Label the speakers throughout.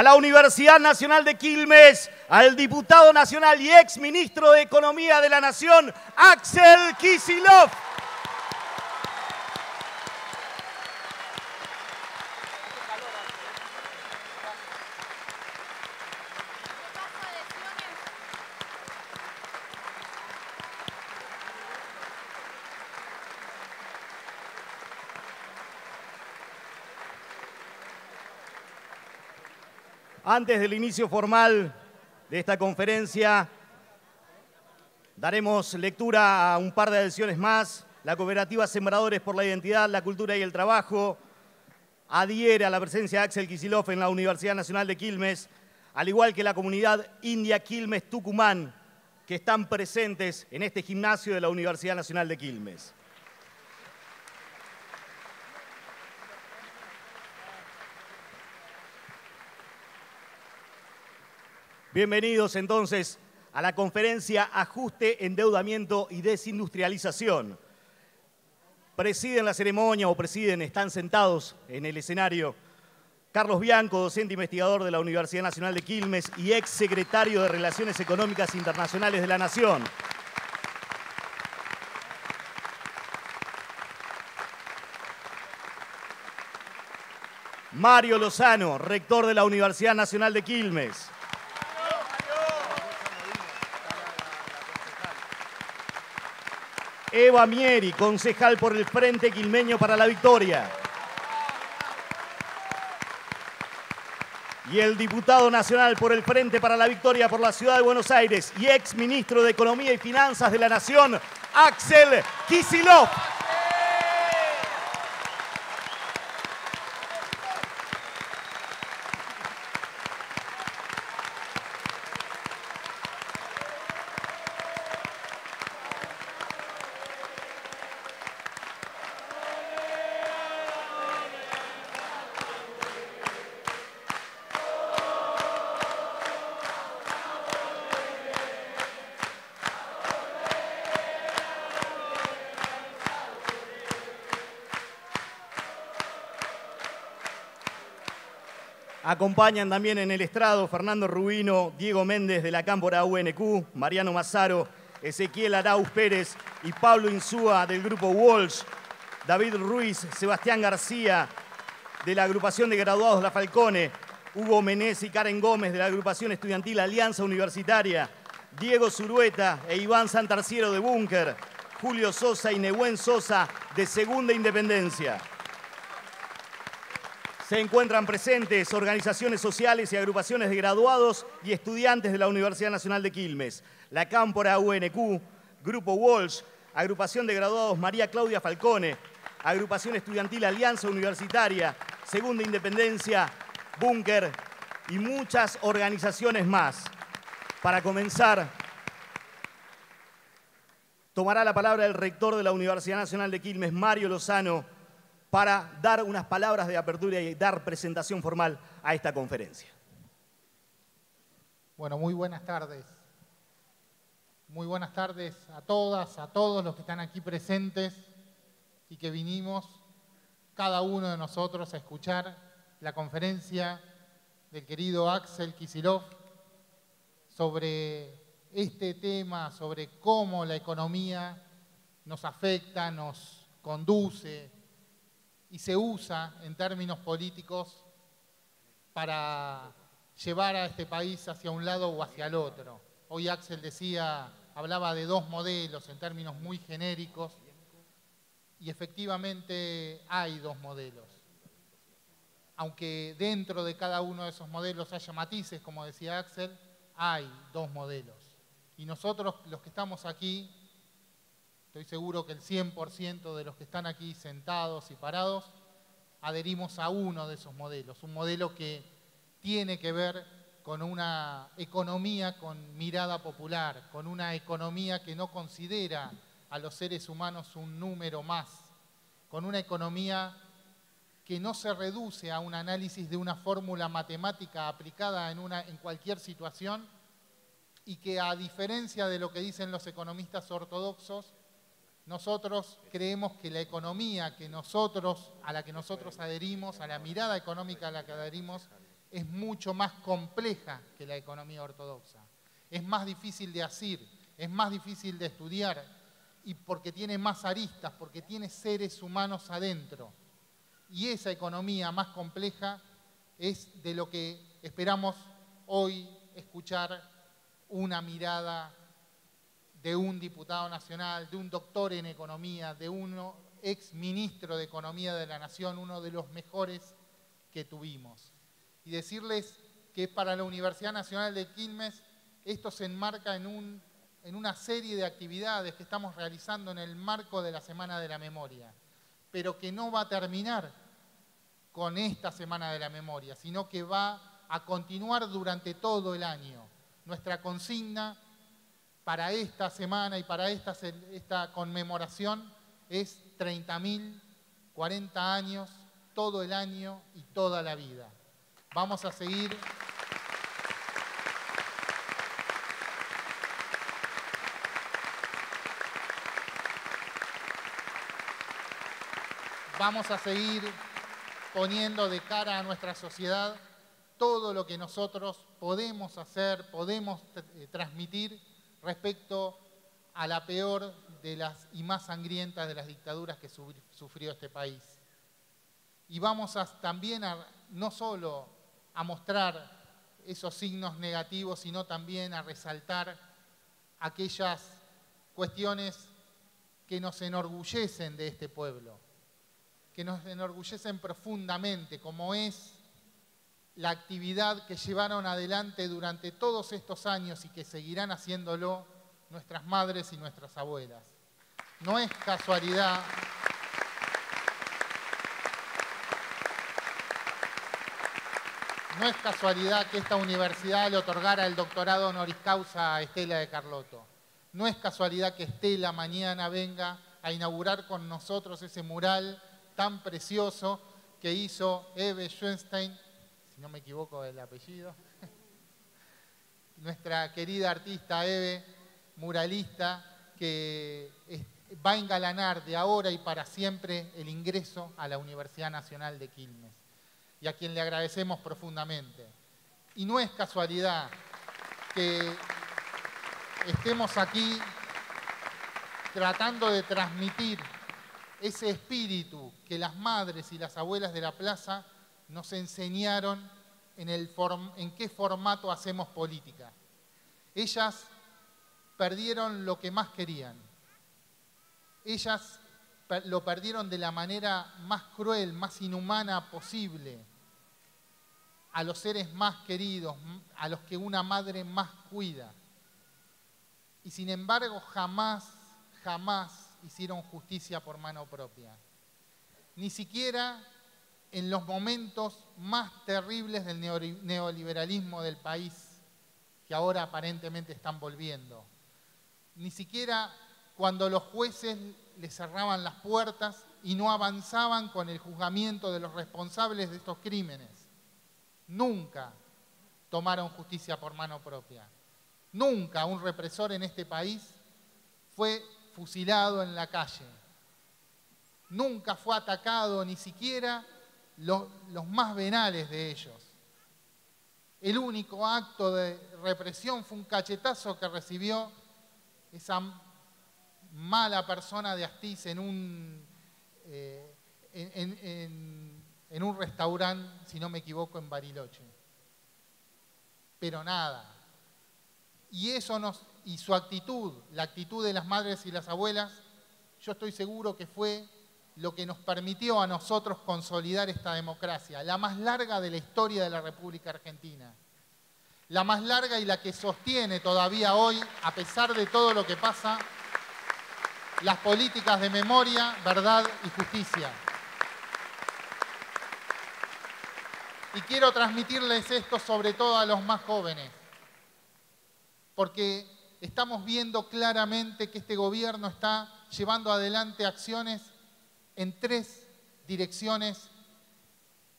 Speaker 1: a la Universidad Nacional de Quilmes, al diputado nacional y ex ministro de Economía de la Nación, Axel Kisilov. Antes del inicio formal de esta conferencia, daremos lectura a un par de adhesiones más. La cooperativa Sembradores por la Identidad, la Cultura y el Trabajo adhiere a la presencia de Axel Kisilov en la Universidad Nacional de Quilmes, al igual que la comunidad India Quilmes Tucumán, que están presentes en este gimnasio de la Universidad Nacional de Quilmes. Bienvenidos entonces a la conferencia Ajuste, Endeudamiento y Desindustrialización. Presiden la ceremonia o presiden, están sentados en el escenario Carlos Bianco, docente investigador de la Universidad Nacional de Quilmes y ex secretario de Relaciones Económicas Internacionales de la Nación. Mario Lozano, rector de la Universidad Nacional de Quilmes. Eva Mieri, concejal por el Frente Quilmeño para la Victoria. Y el diputado nacional por el Frente para la Victoria por la Ciudad de Buenos Aires y ex ministro de Economía y Finanzas de la Nación, Axel Kisilov. Acompañan también en el estrado Fernando Rubino, Diego Méndez de la Cámpora UNQ, Mariano Mazaro, Ezequiel Arauz Pérez y Pablo Insúa del grupo Walsh, David Ruiz, Sebastián García de la agrupación de graduados La Falcone, Hugo Menés y Karen Gómez de la agrupación estudiantil Alianza Universitaria, Diego Zurueta e Iván Santarciero de Búnker, Julio Sosa y Nehuen Sosa de Segunda Independencia. Se encuentran presentes organizaciones sociales y agrupaciones de graduados y estudiantes de la Universidad Nacional de Quilmes, la Cámpora UNQ, Grupo Walsh, Agrupación de Graduados María Claudia Falcone, Agrupación Estudiantil Alianza Universitaria, Segunda Independencia, Búnker y muchas organizaciones más. Para comenzar, tomará la palabra el rector de la Universidad Nacional de Quilmes, Mario Lozano, para dar unas palabras de apertura y dar presentación formal a esta conferencia.
Speaker 2: Bueno, muy buenas tardes. Muy buenas tardes a todas, a todos los que están aquí presentes y que vinimos, cada uno de nosotros, a escuchar la conferencia del querido Axel Kisilov sobre este tema, sobre cómo la economía nos afecta, nos conduce, y se usa en términos políticos para llevar a este país hacia un lado o hacia el otro. Hoy Axel decía, hablaba de dos modelos en términos muy genéricos y efectivamente hay dos modelos. Aunque dentro de cada uno de esos modelos haya matices, como decía Axel, hay dos modelos. Y nosotros los que estamos aquí Estoy seguro que el 100% de los que están aquí sentados y parados adherimos a uno de esos modelos, un modelo que tiene que ver con una economía con mirada popular, con una economía que no considera a los seres humanos un número más, con una economía que no se reduce a un análisis de una fórmula matemática aplicada en, una, en cualquier situación y que a diferencia de lo que dicen los economistas ortodoxos, nosotros creemos que la economía que nosotros, a la que nosotros adherimos, a la mirada económica a la que adherimos, es mucho más compleja que la economía ortodoxa. Es más difícil de asir, es más difícil de estudiar y porque tiene más aristas, porque tiene seres humanos adentro. Y esa economía más compleja es de lo que esperamos hoy escuchar una mirada de un diputado nacional, de un doctor en economía, de un ex ministro de Economía de la Nación, uno de los mejores que tuvimos. Y decirles que para la Universidad Nacional de Quilmes esto se enmarca en, en una serie de actividades que estamos realizando en el marco de la Semana de la Memoria, pero que no va a terminar con esta Semana de la Memoria, sino que va a continuar durante todo el año. Nuestra consigna para esta semana y para esta, conmemoración es 30.000, 40 años, todo el año y toda la vida. Vamos a seguir vamos a seguir poniendo de cara a nuestra sociedad todo lo que nosotros podemos hacer, podemos eh, transmitir respecto a la peor de las y más sangrientas de las dictaduras que sufrió este país. Y vamos también a, no solo a mostrar esos signos negativos, sino también a resaltar aquellas cuestiones que nos enorgullecen de este pueblo, que nos enorgullecen profundamente, como es la actividad que llevaron adelante durante todos estos años y que seguirán haciéndolo nuestras madres y nuestras abuelas. No es casualidad No es casualidad que esta universidad le otorgara el doctorado honoris causa a Estela de Carlotto. No es casualidad que Estela mañana venga a inaugurar con nosotros ese mural tan precioso que hizo Eve Schoenstein no me equivoco del apellido, nuestra querida artista Eve, muralista, que va a engalanar de ahora y para siempre el ingreso a la Universidad Nacional de Quilmes, y a quien le agradecemos profundamente. Y no es casualidad que estemos aquí tratando de transmitir ese espíritu que las madres y las abuelas de la plaza nos enseñaron en, qué formato hacemos política. Ellas perdieron lo que más querían. Ellas lo perdieron de la manera más cruel, más inhumana posible, a los seres más queridos, a los que una madre más cuida. Y sin embargo jamás, jamás hicieron justicia por mano propia. Ni siquiera en los momentos más terribles del neoliberalismo del país, que ahora aparentemente están volviendo. Ni siquiera cuando los jueces le cerraban las puertas y no avanzaban con el juzgamiento de los responsables de estos crímenes. Nunca tomaron justicia por mano propia. Nunca un represor en este país fue fusilado en la calle. Nunca fue atacado ni siquiera los, más venales de ellos. El único acto de represión fue un cachetazo que recibió esa mala persona de Astiz en un, eh, en, un restaurante, si no me equivoco, en Bariloche. Pero nada. Y eso nos, y su actitud, la actitud de las madres y las abuelas, yo estoy seguro que fue lo que nos permitió a nosotros consolidar esta democracia, la más larga de la historia de la República Argentina, la más larga y la que sostiene todavía hoy, a pesar de todo lo que pasa, las políticas de memoria, verdad y justicia. Y quiero transmitirles esto sobre todo a los más jóvenes, porque estamos viendo claramente que este gobierno está llevando adelante acciones en tres direcciones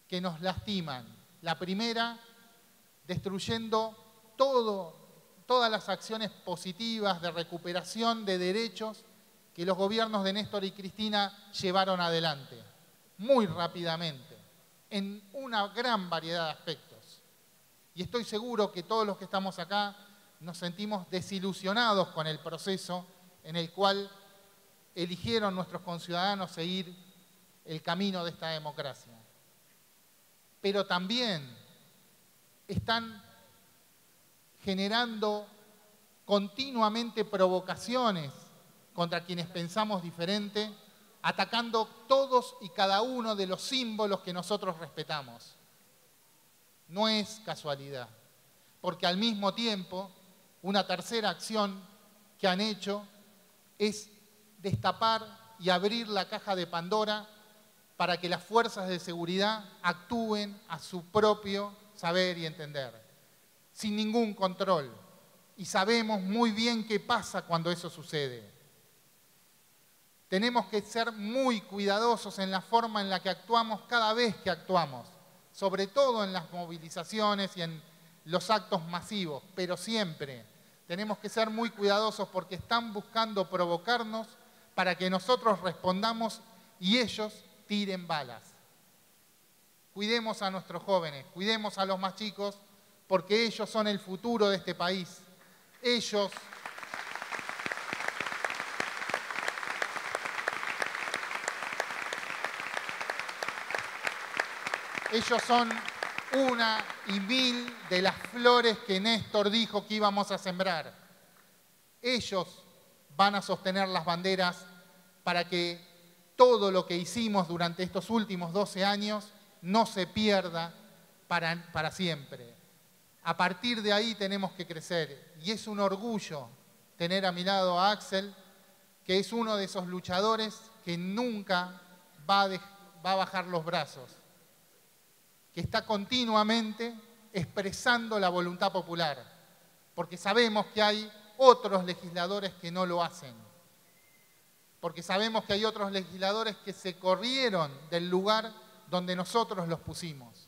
Speaker 2: que nos lastiman. La primera, destruyendo todas las acciones positivas de recuperación de derechos que los gobiernos de Néstor y Cristina llevaron adelante, muy rápidamente, en una gran variedad de aspectos. Y estoy seguro que todos los que estamos acá nos sentimos desilusionados con el proceso en el cual eligieron nuestros conciudadanos seguir el camino de esta democracia. Pero también están generando continuamente provocaciones contra quienes pensamos diferente, atacando todos y cada uno de los símbolos que nosotros respetamos. No es casualidad, porque al mismo tiempo una tercera acción que han hecho es destapar y abrir la caja de Pandora para que las fuerzas de seguridad actúen a su propio saber y entender, sin ningún control. Y sabemos muy bien qué pasa cuando eso sucede. Tenemos que ser muy cuidadosos en la forma en la que actuamos cada vez que actuamos, sobre todo en las movilizaciones y en los actos masivos, pero siempre tenemos que ser muy cuidadosos porque están buscando provocarnos para que nosotros respondamos y ellos tiren balas. Cuidemos a nuestros jóvenes, cuidemos a los más chicos, porque ellos son el futuro de este país. Ellos... Ellos son una y mil de las flores que Néstor dijo que íbamos a sembrar. Ellos van a sostener las banderas para que todo lo que hicimos durante estos últimos 12 años no se pierda para, para siempre. A partir de ahí tenemos que crecer y es un orgullo tener a mi lado a Axel, que es uno de esos luchadores que nunca va va a bajar los brazos que está continuamente expresando la voluntad popular, porque sabemos que hay otros legisladores que no lo hacen, porque sabemos que hay otros legisladores que se corrieron del lugar donde nosotros los pusimos.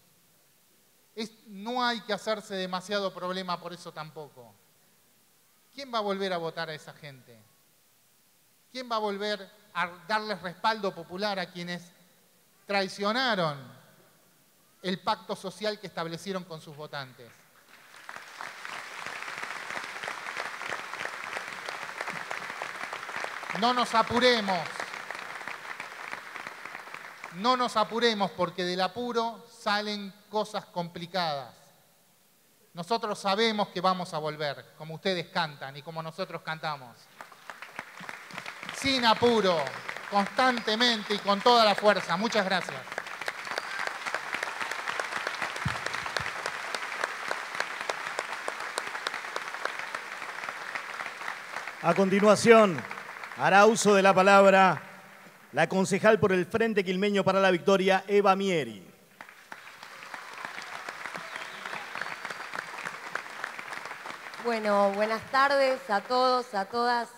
Speaker 2: no hay que hacerse demasiado problema por eso tampoco. ¿Quién va a volver a votar a esa gente? ¿Quién va a volver a darles respaldo popular a quienes traicionaron el pacto social que establecieron con sus votantes. No nos apuremos, no nos apuremos porque del apuro salen cosas complicadas. Nosotros sabemos que vamos a volver, como ustedes cantan y como nosotros cantamos. Sin apuro, constantemente y con toda la fuerza. Muchas gracias.
Speaker 1: A continuación, hará uso de la palabra la concejal por el Frente Quilmeño para la Victoria, Eva Mieri.
Speaker 3: Bueno, buenas tardes a todos, a todas.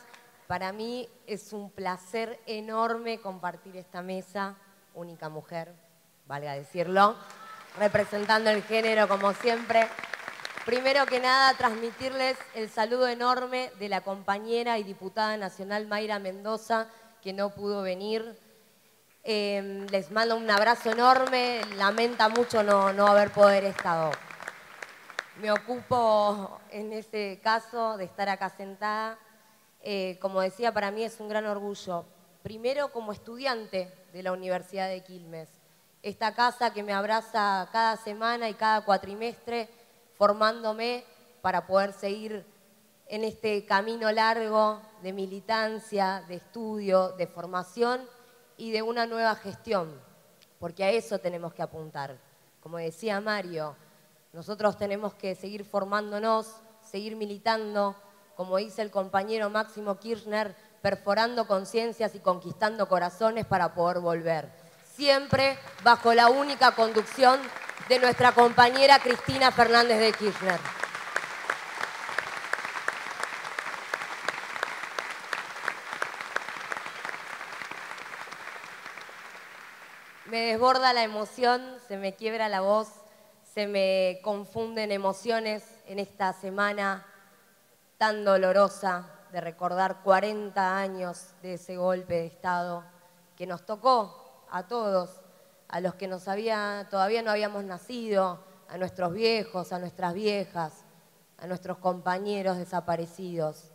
Speaker 3: Para mí es un placer enorme compartir esta mesa, única mujer, valga decirlo, representando el género como siempre. Primero que nada, transmitirles el saludo enorme de la compañera y diputada nacional Mayra Mendoza, que no pudo venir. Em, les mando un abrazo enorme, lamenta mucho no, no haber poder estado. Me ocupo en este caso de estar acá sentada. Eh, como decía, para mí es un gran orgullo. Primero como estudiante de la Universidad de Quilmes. Esta casa que me abraza cada semana y cada cuatrimestre formándome para poder seguir en este camino largo de militancia, de estudio, de formación y de una nueva gestión, porque a eso tenemos que apuntar. Como decía Mario, nosotros tenemos que seguir formándonos, seguir militando, como dice el compañero Máximo Kirchner, perforando conciencias y conquistando corazones para poder volver. Siempre bajo la única conducción de nuestra compañera Cristina Fernández de Kirchner. Me desborda la emoción, se me quiebra la voz, se me confunden emociones en esta semana tan dolorosa de recordar 40 años de ese golpe de Estado que nos tocó a todos a los que todavía no habíamos nacido, a nuestros viejos, a nuestras viejas, a nuestros compañeros desaparecidos.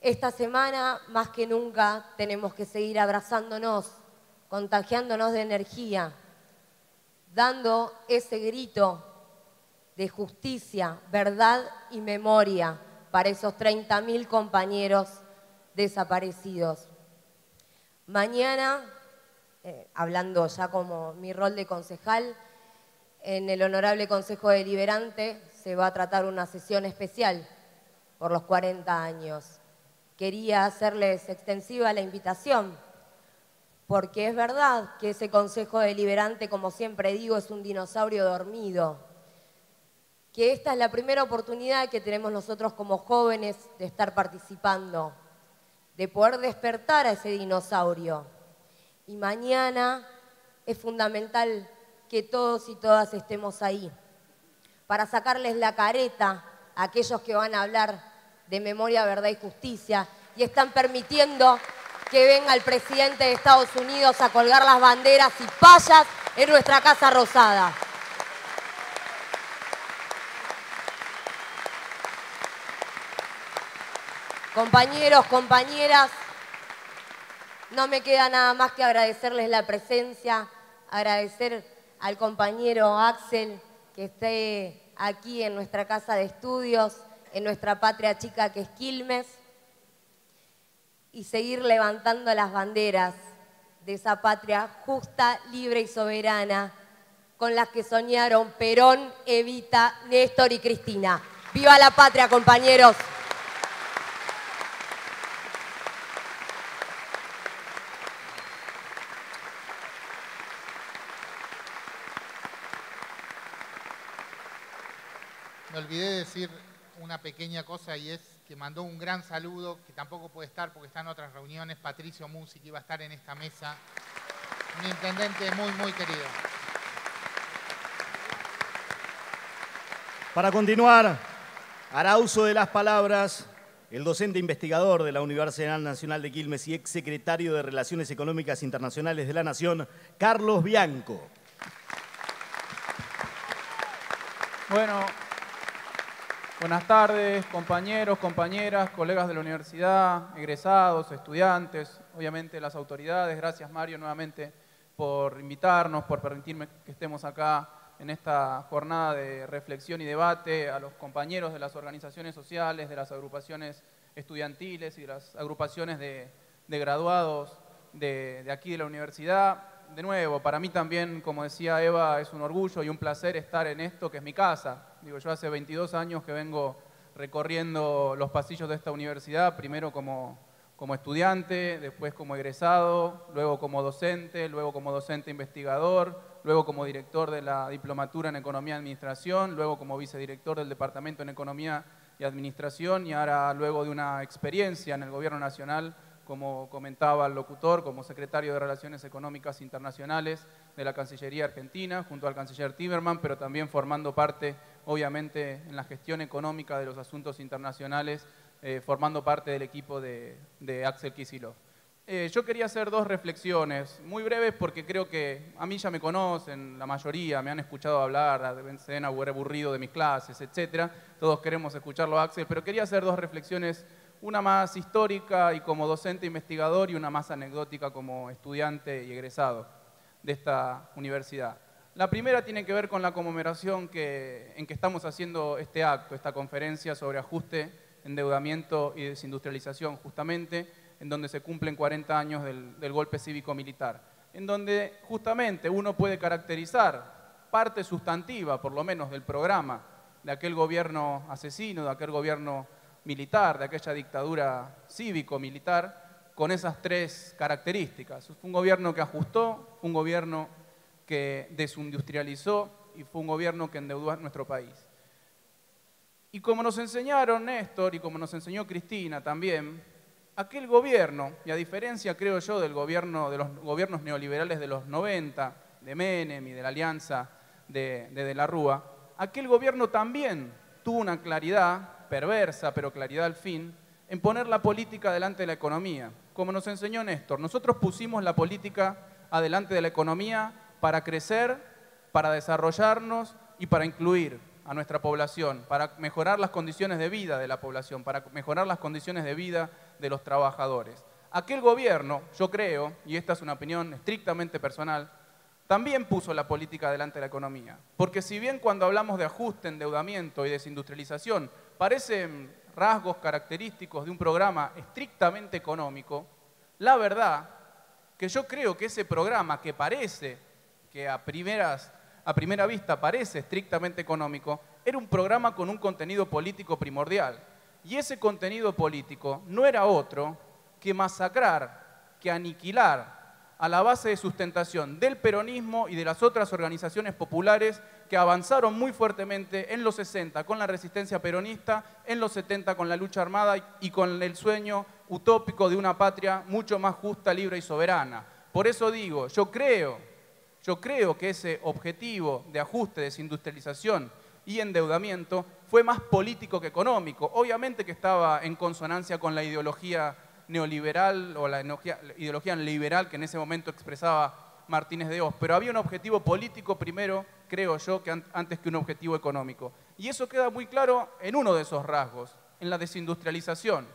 Speaker 3: Esta semana, más que nunca, tenemos que seguir abrazándonos, contagiándonos de energía, dando ese grito de justicia, verdad y memoria para esos 30.000 compañeros desaparecidos. Mañana, eh, hablando ya como mi rol de concejal, en el Honorable Consejo Deliberante se va a tratar una sesión especial por los 40 años. Quería hacerles extensiva la invitación, porque es verdad que ese Consejo Deliberante, como siempre digo, es un dinosaurio dormido, que esta es la primera oportunidad que tenemos nosotros como jóvenes de estar participando, de poder despertar a ese dinosaurio. Y mañana es fundamental que todos y todas estemos ahí, para sacarles la careta a aquellos que van a hablar de memoria, verdad y justicia y están permitiendo que venga el presidente de Estados Unidos a colgar las banderas y payas en nuestra Casa Rosada. Compañeros, compañeras, no me queda nada más que agradecerles la presencia, agradecer al compañero Axel que esté aquí en nuestra casa de estudios, en nuestra patria chica que es Quilmes, y seguir levantando las banderas de esa patria justa, libre y soberana con las que soñaron Perón, Evita, Néstor y Cristina. ¡Viva la patria, compañeros!
Speaker 2: Olvidé decir una pequeña cosa y es que mandó un gran saludo, que tampoco puede estar porque está en otras reuniones, Patricio Musi, que iba a estar en esta mesa. Un intendente muy, muy querido.
Speaker 1: Para continuar, hará uso de las palabras el docente investigador de la Universidad Nacional de Quilmes y exsecretario de Relaciones Económicas Internacionales de la Nación, Carlos Bianco.
Speaker 4: Bueno, Buenas tardes, compañeros, compañeras, colegas de la universidad, egresados, estudiantes, obviamente las autoridades. Gracias Mario nuevamente por invitarnos, por permitirme que estemos acá en esta jornada de reflexión y debate, a los compañeros de las organizaciones sociales, de las agrupaciones estudiantiles y de las agrupaciones de, graduados de, de aquí de la universidad. De nuevo, para mí también, como decía Eva, es un orgullo y un placer estar en esto que es mi casa, Digo, yo hace 22 años que vengo recorriendo los pasillos de esta universidad, primero como, como estudiante, después como egresado, luego como docente, luego como docente investigador, luego como director de la Diplomatura en Economía y Administración, luego como vicedirector del Departamento en Economía y Administración y ahora luego de una experiencia en el Gobierno Nacional como comentaba el locutor, como secretario de Relaciones Económicas Internacionales de la Cancillería Argentina, junto al canciller Timerman, pero también formando parte, obviamente, en la gestión económica de los asuntos internacionales, eh, formando parte del equipo de, Axel Kisilov. Eh, yo quería hacer dos reflexiones, muy breves porque creo que a mí ya me conocen, la mayoría, me han escuchado hablar, se han aburrido de mis clases, etc. Todos queremos escucharlo, Axel, pero quería hacer dos reflexiones una más histórica y como docente investigador y una más anecdótica como estudiante y egresado de esta universidad. La primera tiene que ver con la conmemoración en que estamos haciendo este acto, esta conferencia sobre ajuste, endeudamiento y desindustrialización, justamente en donde se cumplen 40 años del, del golpe cívico-militar, en donde justamente uno puede caracterizar parte sustantiva, por lo menos, del programa de aquel gobierno asesino, de aquel gobierno militar, de aquella dictadura cívico-militar, con esas tres características. Fue un gobierno que ajustó, fue un gobierno que desindustrializó y fue un gobierno que endeudó a nuestro país. Y como nos enseñaron Néstor y como nos enseñó Cristina también, aquel gobierno, y a diferencia creo yo del gobierno, de los gobiernos neoliberales de los 90, de Menem y de la alianza de, de, de la Rúa, aquel gobierno también tuvo una claridad perversa, pero claridad al fin, en poner la política delante de la economía. Como nos enseñó Néstor, nosotros pusimos la política adelante de la economía para crecer, para desarrollarnos, y para incluir a nuestra población, para mejorar las condiciones de vida de la población, para mejorar las condiciones de vida de los trabajadores. Aquel gobierno, yo creo, y esta es una opinión estrictamente personal, también puso la política delante de la economía. Porque si bien cuando hablamos de ajuste, endeudamiento y desindustrialización parecen rasgos característicos de un programa estrictamente económico, la verdad que yo creo que ese programa que parece, que a, a primera vista parece estrictamente económico, era un programa con un contenido político primordial. Y ese contenido político no era otro que masacrar, que aniquilar a la base de sustentación del peronismo y de las otras organizaciones populares que avanzaron muy fuertemente en los 60 con la resistencia peronista, en los 70 con la lucha armada y con el sueño utópico de una patria mucho más justa, libre y soberana. Por eso digo, yo creo, yo creo que ese objetivo de ajuste, desindustrialización y endeudamiento fue más político que económico. Obviamente que estaba en consonancia con la ideología neoliberal o la ideología liberal que en ese momento expresaba Martínez de Oz, pero había un objetivo político primero, creo yo, que antes que un objetivo económico. Y eso queda muy claro en uno de esos rasgos, en la desindustrialización.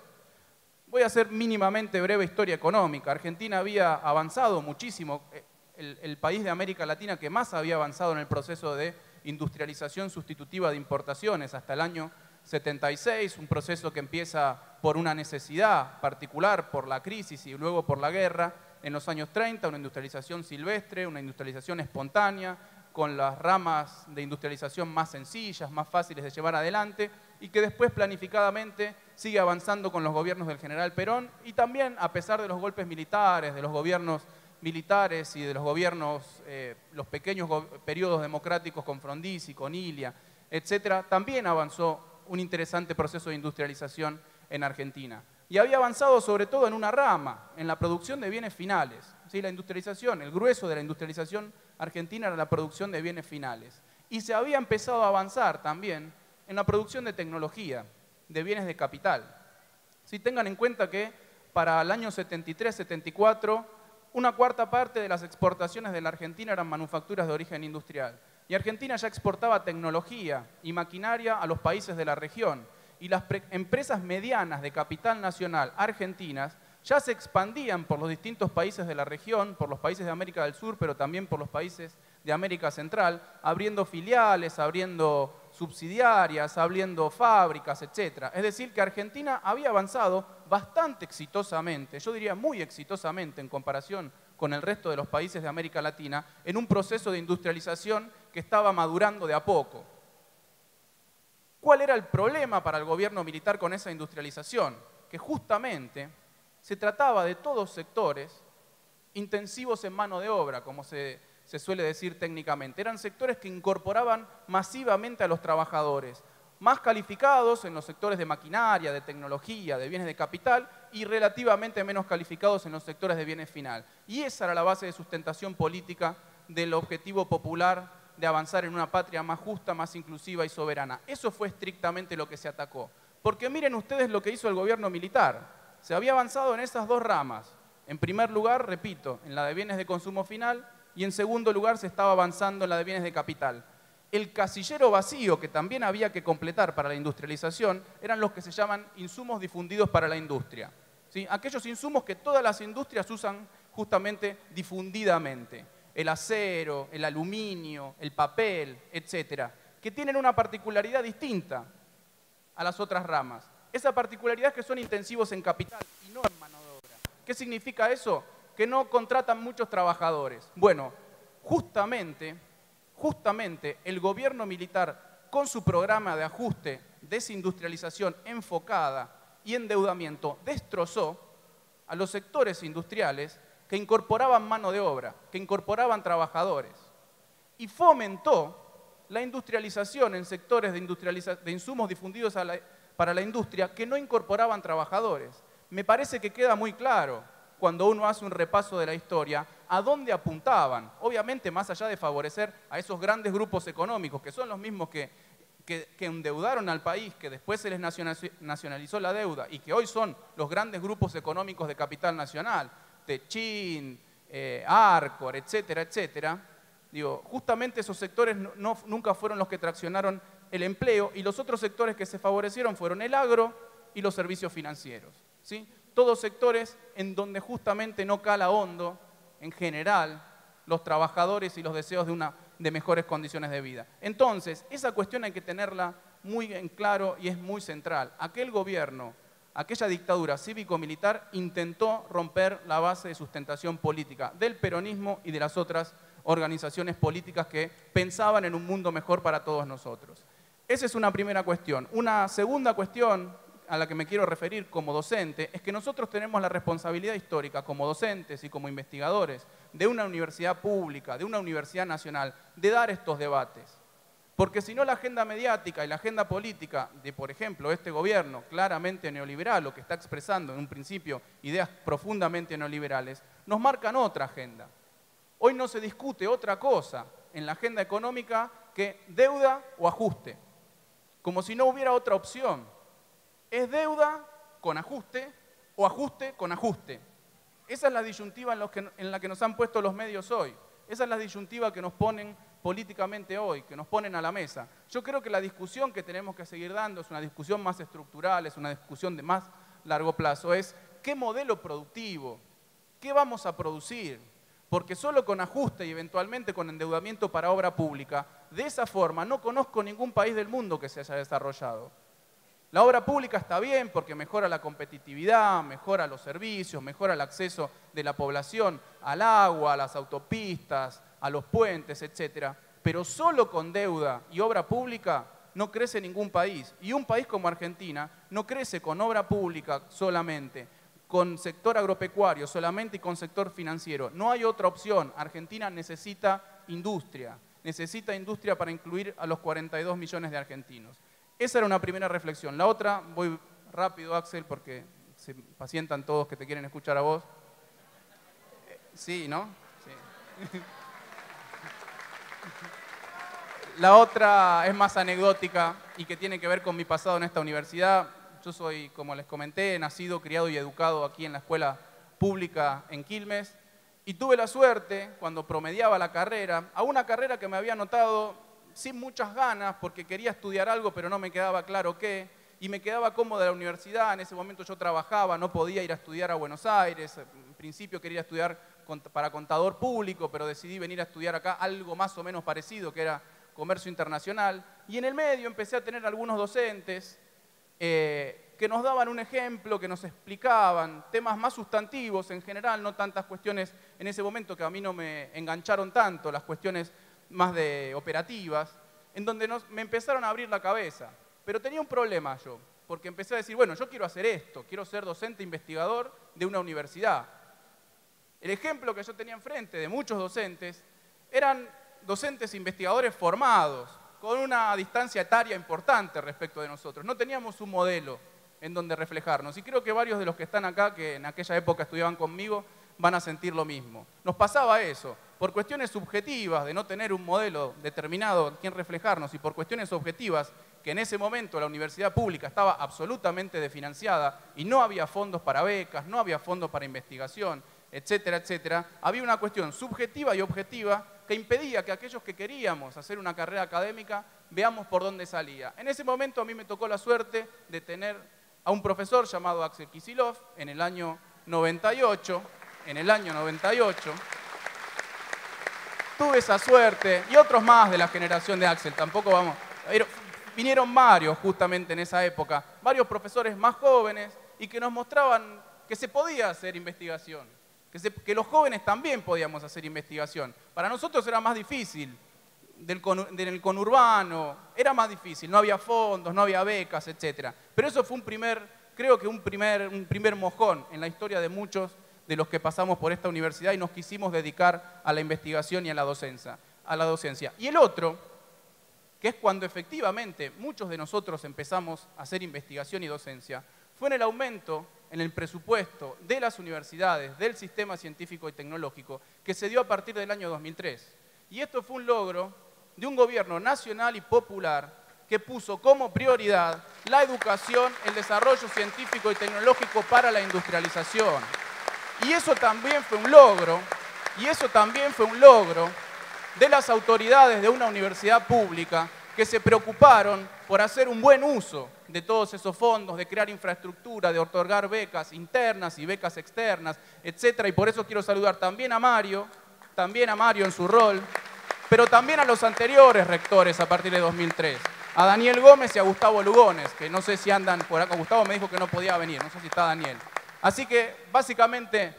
Speaker 4: Voy a hacer mínimamente breve historia económica. Argentina había avanzado muchísimo, eh, el, el país de América Latina que más había avanzado en el proceso de industrialización sustitutiva de importaciones hasta el año 76, un proceso que empieza por una necesidad particular, por la crisis y luego por la guerra. En los años 30, una industrialización silvestre, una industrialización espontánea, con las ramas de industrialización más sencillas, más fáciles de llevar adelante, y que después planificadamente sigue avanzando con los gobiernos del general Perón, y también a pesar de los golpes militares, de los gobiernos militares y de los gobiernos, eh, los pequeños periodos democráticos con Frondizi, con Ilia, etcétera, también avanzó un interesante proceso de industrialización en Argentina. Y había avanzado sobre todo en una rama, en la producción de bienes finales. ¿Sí? La industrialización, el grueso de la industrialización argentina era la producción de bienes finales. Y se había empezado a avanzar también en la producción de tecnología, de bienes de capital. Si tengan en cuenta que para el año 73-74, una cuarta parte de las exportaciones de la Argentina eran manufacturas de origen industrial. Y Argentina ya exportaba tecnología y maquinaria a los países de la región. Y las empresas medianas de capital nacional argentinas ya se expandían por los distintos países de la región, por los países de América del Sur, pero también por los países de América Central, abriendo filiales, abriendo subsidiarias, abriendo fábricas, etc. Es decir, que Argentina había avanzado bastante exitosamente, yo diría muy exitosamente en comparación con el resto de los países de América Latina, en un proceso de industrialización que estaba madurando de a poco. ¿Cuál era el problema para el gobierno militar con esa industrialización? Que justamente se trataba de todos sectores intensivos en mano de obra, como se, suele decir técnicamente. Eran sectores que incorporaban masivamente a los trabajadores, más calificados en los sectores de maquinaria, de tecnología, de bienes de capital y relativamente menos calificados en los sectores de bienes final. Y esa era la base de sustentación política del objetivo popular de avanzar en una patria más justa, más inclusiva y soberana. Eso fue estrictamente lo que se atacó. Porque miren ustedes lo que hizo el gobierno militar. Se había avanzado en esas dos ramas. En primer lugar, repito, en la de bienes de consumo final y en segundo lugar se estaba avanzando en la de bienes de capital. El casillero vacío que también había que completar para la industrialización eran los que se llaman insumos difundidos para la industria. ¿Sí? Aquellos insumos que todas las industrias usan justamente difundidamente el acero, el aluminio, el papel, etcétera, que tienen una particularidad distinta a las otras ramas. Esa particularidad es que son intensivos en capital y no en mano de obra. ¿Qué significa eso? Que no contratan muchos trabajadores. Bueno, justamente, justamente el gobierno militar con su programa de ajuste, desindustrialización enfocada y endeudamiento destrozó a los sectores industriales que incorporaban mano de obra, que incorporaban trabajadores, y fomentó la industrialización en sectores de, insumos difundidos para la industria que no incorporaban trabajadores. Me parece que queda muy claro cuando uno hace un repaso de la historia a dónde apuntaban. Obviamente, más allá de favorecer a esos grandes grupos económicos, que son los mismos que, endeudaron al país, que después se les nacionalizó la deuda y que hoy son los grandes grupos económicos de capital nacional, Techín, eh, Arcor, etcétera, etcétera, Digo, justamente esos sectores nunca fueron los que traccionaron el empleo y los otros sectores que se favorecieron fueron el agro y los servicios financieros. ¿sí? Todos sectores en donde justamente no cala hondo, en general, los trabajadores y los deseos de, una, de mejores condiciones de vida. Entonces, esa cuestión hay que tenerla muy en claro y es muy central. Aquel gobierno, aquella dictadura cívico-militar intentó romper la base de sustentación política del peronismo y de las otras organizaciones políticas que pensaban en un mundo mejor para todos nosotros. Esa es una primera cuestión. Una segunda cuestión a la que me quiero referir como docente es que nosotros tenemos la responsabilidad histórica como docentes y como investigadores de una universidad pública, de una universidad nacional, de dar estos debates. Porque si no la agenda mediática y la agenda política de, por ejemplo, este gobierno claramente neoliberal o que está expresando en un principio ideas profundamente neoliberales, nos marcan otra agenda. Hoy no se discute otra cosa en la agenda económica que deuda o ajuste, como si no hubiera otra opción. Es deuda con ajuste o ajuste con ajuste. Esa es la disyuntiva en, la que nos han puesto los medios hoy. Esa es la disyuntiva que nos ponen políticamente hoy, que nos ponen a la mesa. Yo creo que la discusión que tenemos que seguir dando es una discusión más estructural, es una discusión de más largo plazo, es qué modelo productivo, qué vamos a producir, porque solo con ajuste y eventualmente con endeudamiento para obra pública, de esa forma no conozco ningún país del mundo que se haya desarrollado. La obra pública está bien porque mejora la competitividad, mejora los servicios, mejora el acceso de la población al agua, a las autopistas, a los puentes, etc. Pero solo con deuda y obra pública no crece ningún país. Y un país como Argentina no crece con obra pública solamente, con sector agropecuario solamente y con sector financiero. No hay otra opción. Argentina necesita industria. Necesita industria para incluir a los 42 millones de argentinos. Esa era una primera reflexión. La otra, voy rápido, Axel, porque se pacientan todos que te quieren escuchar a vos. Eh, sí, ¿no? La otra es más anecdótica y que tiene que ver con mi pasado en esta universidad. Yo soy, como les comenté, nacido, criado y educado aquí en la escuela pública en Quilmes. Y tuve la suerte, cuando promediaba la carrera, a una carrera que me había notado sin muchas ganas porque quería estudiar algo, pero no me quedaba claro qué. Y me quedaba cómoda la universidad, en ese momento yo trabajaba, no podía ir a estudiar a Buenos Aires, en principio quería estudiar para contador público, pero decidí venir a estudiar acá algo más o menos parecido, que era comercio internacional. Y en el medio empecé a tener algunos docentes eh, que nos daban un ejemplo, que nos explicaban temas más sustantivos en general, no tantas cuestiones en ese momento que a mí no me engancharon tanto, las cuestiones más de operativas, en donde me empezaron a abrir la cabeza. Pero tenía un problema yo, porque empecé a decir, bueno, yo quiero hacer esto, quiero ser docente investigador de una universidad. El ejemplo que yo tenía enfrente de muchos docentes eran docentes investigadores formados, con una distancia etaria importante respecto de nosotros. No teníamos un modelo en donde reflejarnos. Y creo que varios de los que están acá, que en aquella época estudiaban conmigo, van a sentir lo mismo. Nos pasaba eso por cuestiones subjetivas de no tener un modelo determinado en quien reflejarnos y por cuestiones objetivas que en ese momento la universidad pública estaba absolutamente desfinanciada y no había fondos para becas, no había fondos para investigación, etcétera, etcétera, había una cuestión subjetiva y objetiva que impedía que aquellos que queríamos hacer una carrera académica veamos por dónde salía. En ese momento a mí me tocó la suerte de tener a un profesor llamado Axel Kisilov en el año 98, en el año 98, tuve esa suerte, y otros más de la generación de Axel, tampoco vamos. Vinieron varios justamente en esa época, varios profesores más jóvenes y que nos mostraban que se podía hacer investigación, que, los jóvenes también podíamos hacer investigación. Para nosotros era más difícil, del, del conurbano, era más difícil, no había fondos, no había becas, etc. Pero eso fue un primer, creo que un primer, un primer mojón en la historia de muchos de los que pasamos por esta universidad y nos quisimos dedicar a la investigación y a la docencia. A la docencia. Y el otro, que es cuando efectivamente muchos de nosotros empezamos a hacer investigación y docencia, fue en el aumento en el presupuesto de las universidades, del sistema científico y tecnológico, que se dio a partir del año 2003. Y esto fue un logro de un gobierno nacional y popular que puso como prioridad la educación, el desarrollo científico y tecnológico para la industrialización. Y eso también fue un logro, y eso también fue un logro de las autoridades de una universidad pública que se preocuparon por hacer un buen uso de todos esos fondos, de crear infraestructura, de otorgar becas internas y becas externas, etc. Y por eso quiero saludar también a Mario, también a Mario en su rol, pero también a los anteriores rectores a partir de 2003, a Daniel Gómez y a Gustavo Lugones, que no sé si andan por acá. Gustavo me dijo que no podía venir, no sé si está Daniel. Así que básicamente,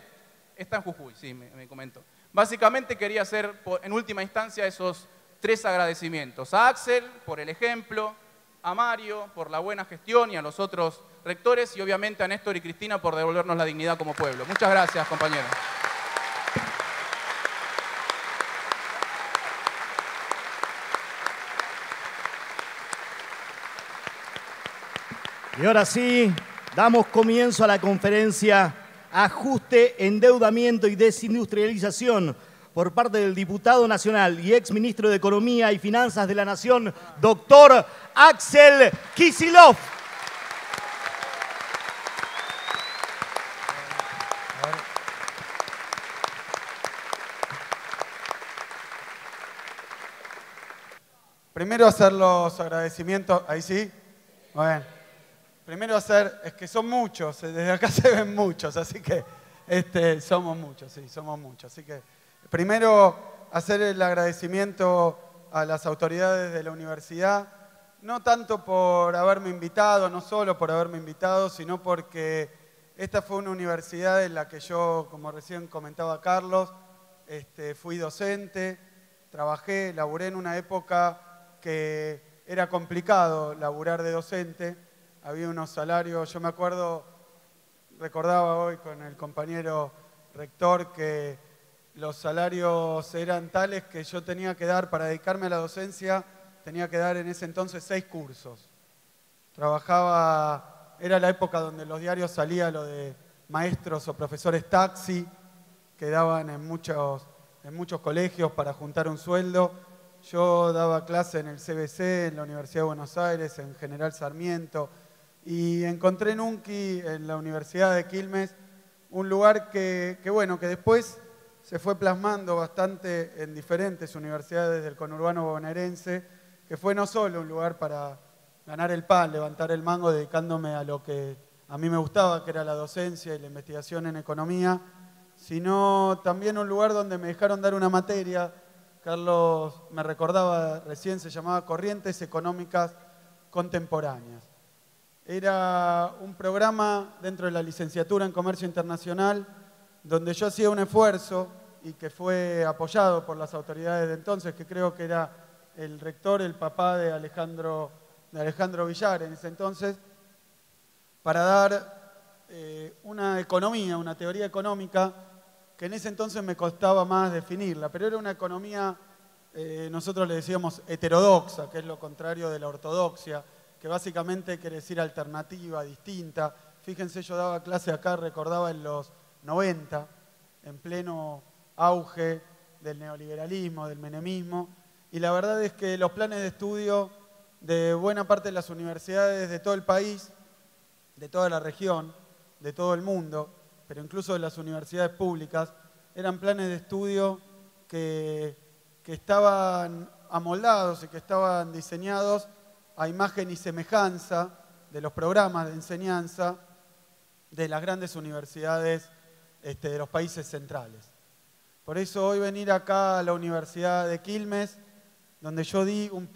Speaker 4: está en Jujuy, sí, me, me comentó. Básicamente quería hacer en última instancia esos tres agradecimientos. A Axel por el ejemplo, a Mario por la buena gestión y a los otros rectores y obviamente a Néstor y Cristina por devolvernos la dignidad como pueblo. Muchas gracias, compañeros.
Speaker 1: Y ahora sí, damos comienzo a la conferencia Ajuste, Endeudamiento y Desindustrialización por parte del diputado nacional y ex ministro de Economía y Finanzas de la Nación, doctor Axel Kisilov.
Speaker 5: Primero hacer los agradecimientos, ahí sí, bueno. Primero hacer, es que son muchos, desde acá se ven muchos, así que este, somos muchos, sí, somos muchos. Así que primero hacer el agradecimiento a las autoridades de la universidad, no tanto por haberme invitado, no solo por haberme invitado, sino porque esta fue una universidad en la que yo, como recién comentaba Carlos, este, fui docente, trabajé, laburé en una época que era complicado laburar de docente, había unos salarios, yo me acuerdo, recordaba hoy con el compañero rector que los salarios eran tales que yo tenía que dar para dedicarme a la docencia, tenía que dar en ese entonces seis cursos. Trabajaba, era la época donde los diarios salía lo de maestros o profesores taxi, que daban en muchos, en muchos colegios para juntar un sueldo. Yo daba clase en el CBC, en la Universidad de Buenos Aires, en General Sarmiento, y encontré en UNCI, en la Universidad de Quilmes, un lugar que, que bueno, que después se fue plasmando bastante en diferentes universidades del conurbano bonaerense, que fue no solo un lugar para ganar el pan, levantar el mango, dedicándome a lo que a mí me gustaba, que era la docencia y la investigación en economía, sino también un lugar donde me dejaron dar una materia, Carlos me recordaba recién, se llamaba Corrientes Económicas Contemporáneas. Era un programa dentro de la licenciatura en Comercio Internacional donde yo hacía un esfuerzo y que fue apoyado por las autoridades de entonces, que creo que era el rector, el papá de Alejandro, de Alejandro Villar en ese entonces, para dar eh, una economía, una teoría económica que en ese entonces me costaba más definirla, pero era una economía, eh, nosotros le decíamos heterodoxa, que es lo contrario de la ortodoxia, que básicamente quiere decir alternativa, distinta. Fíjense, yo daba clase acá, recordaba en los 90, en pleno auge del neoliberalismo, del menemismo, y la verdad es que los planes de estudio de buena parte de las universidades de todo el país, de toda la región, de todo el mundo, pero incluso de las universidades públicas, eran planes de estudio que, que estaban amoldados y que estaban diseñados a imagen y semejanza de los programas de enseñanza de las grandes universidades este, de los países centrales. Por eso hoy venir acá a la Universidad de Quilmes, donde yo di un,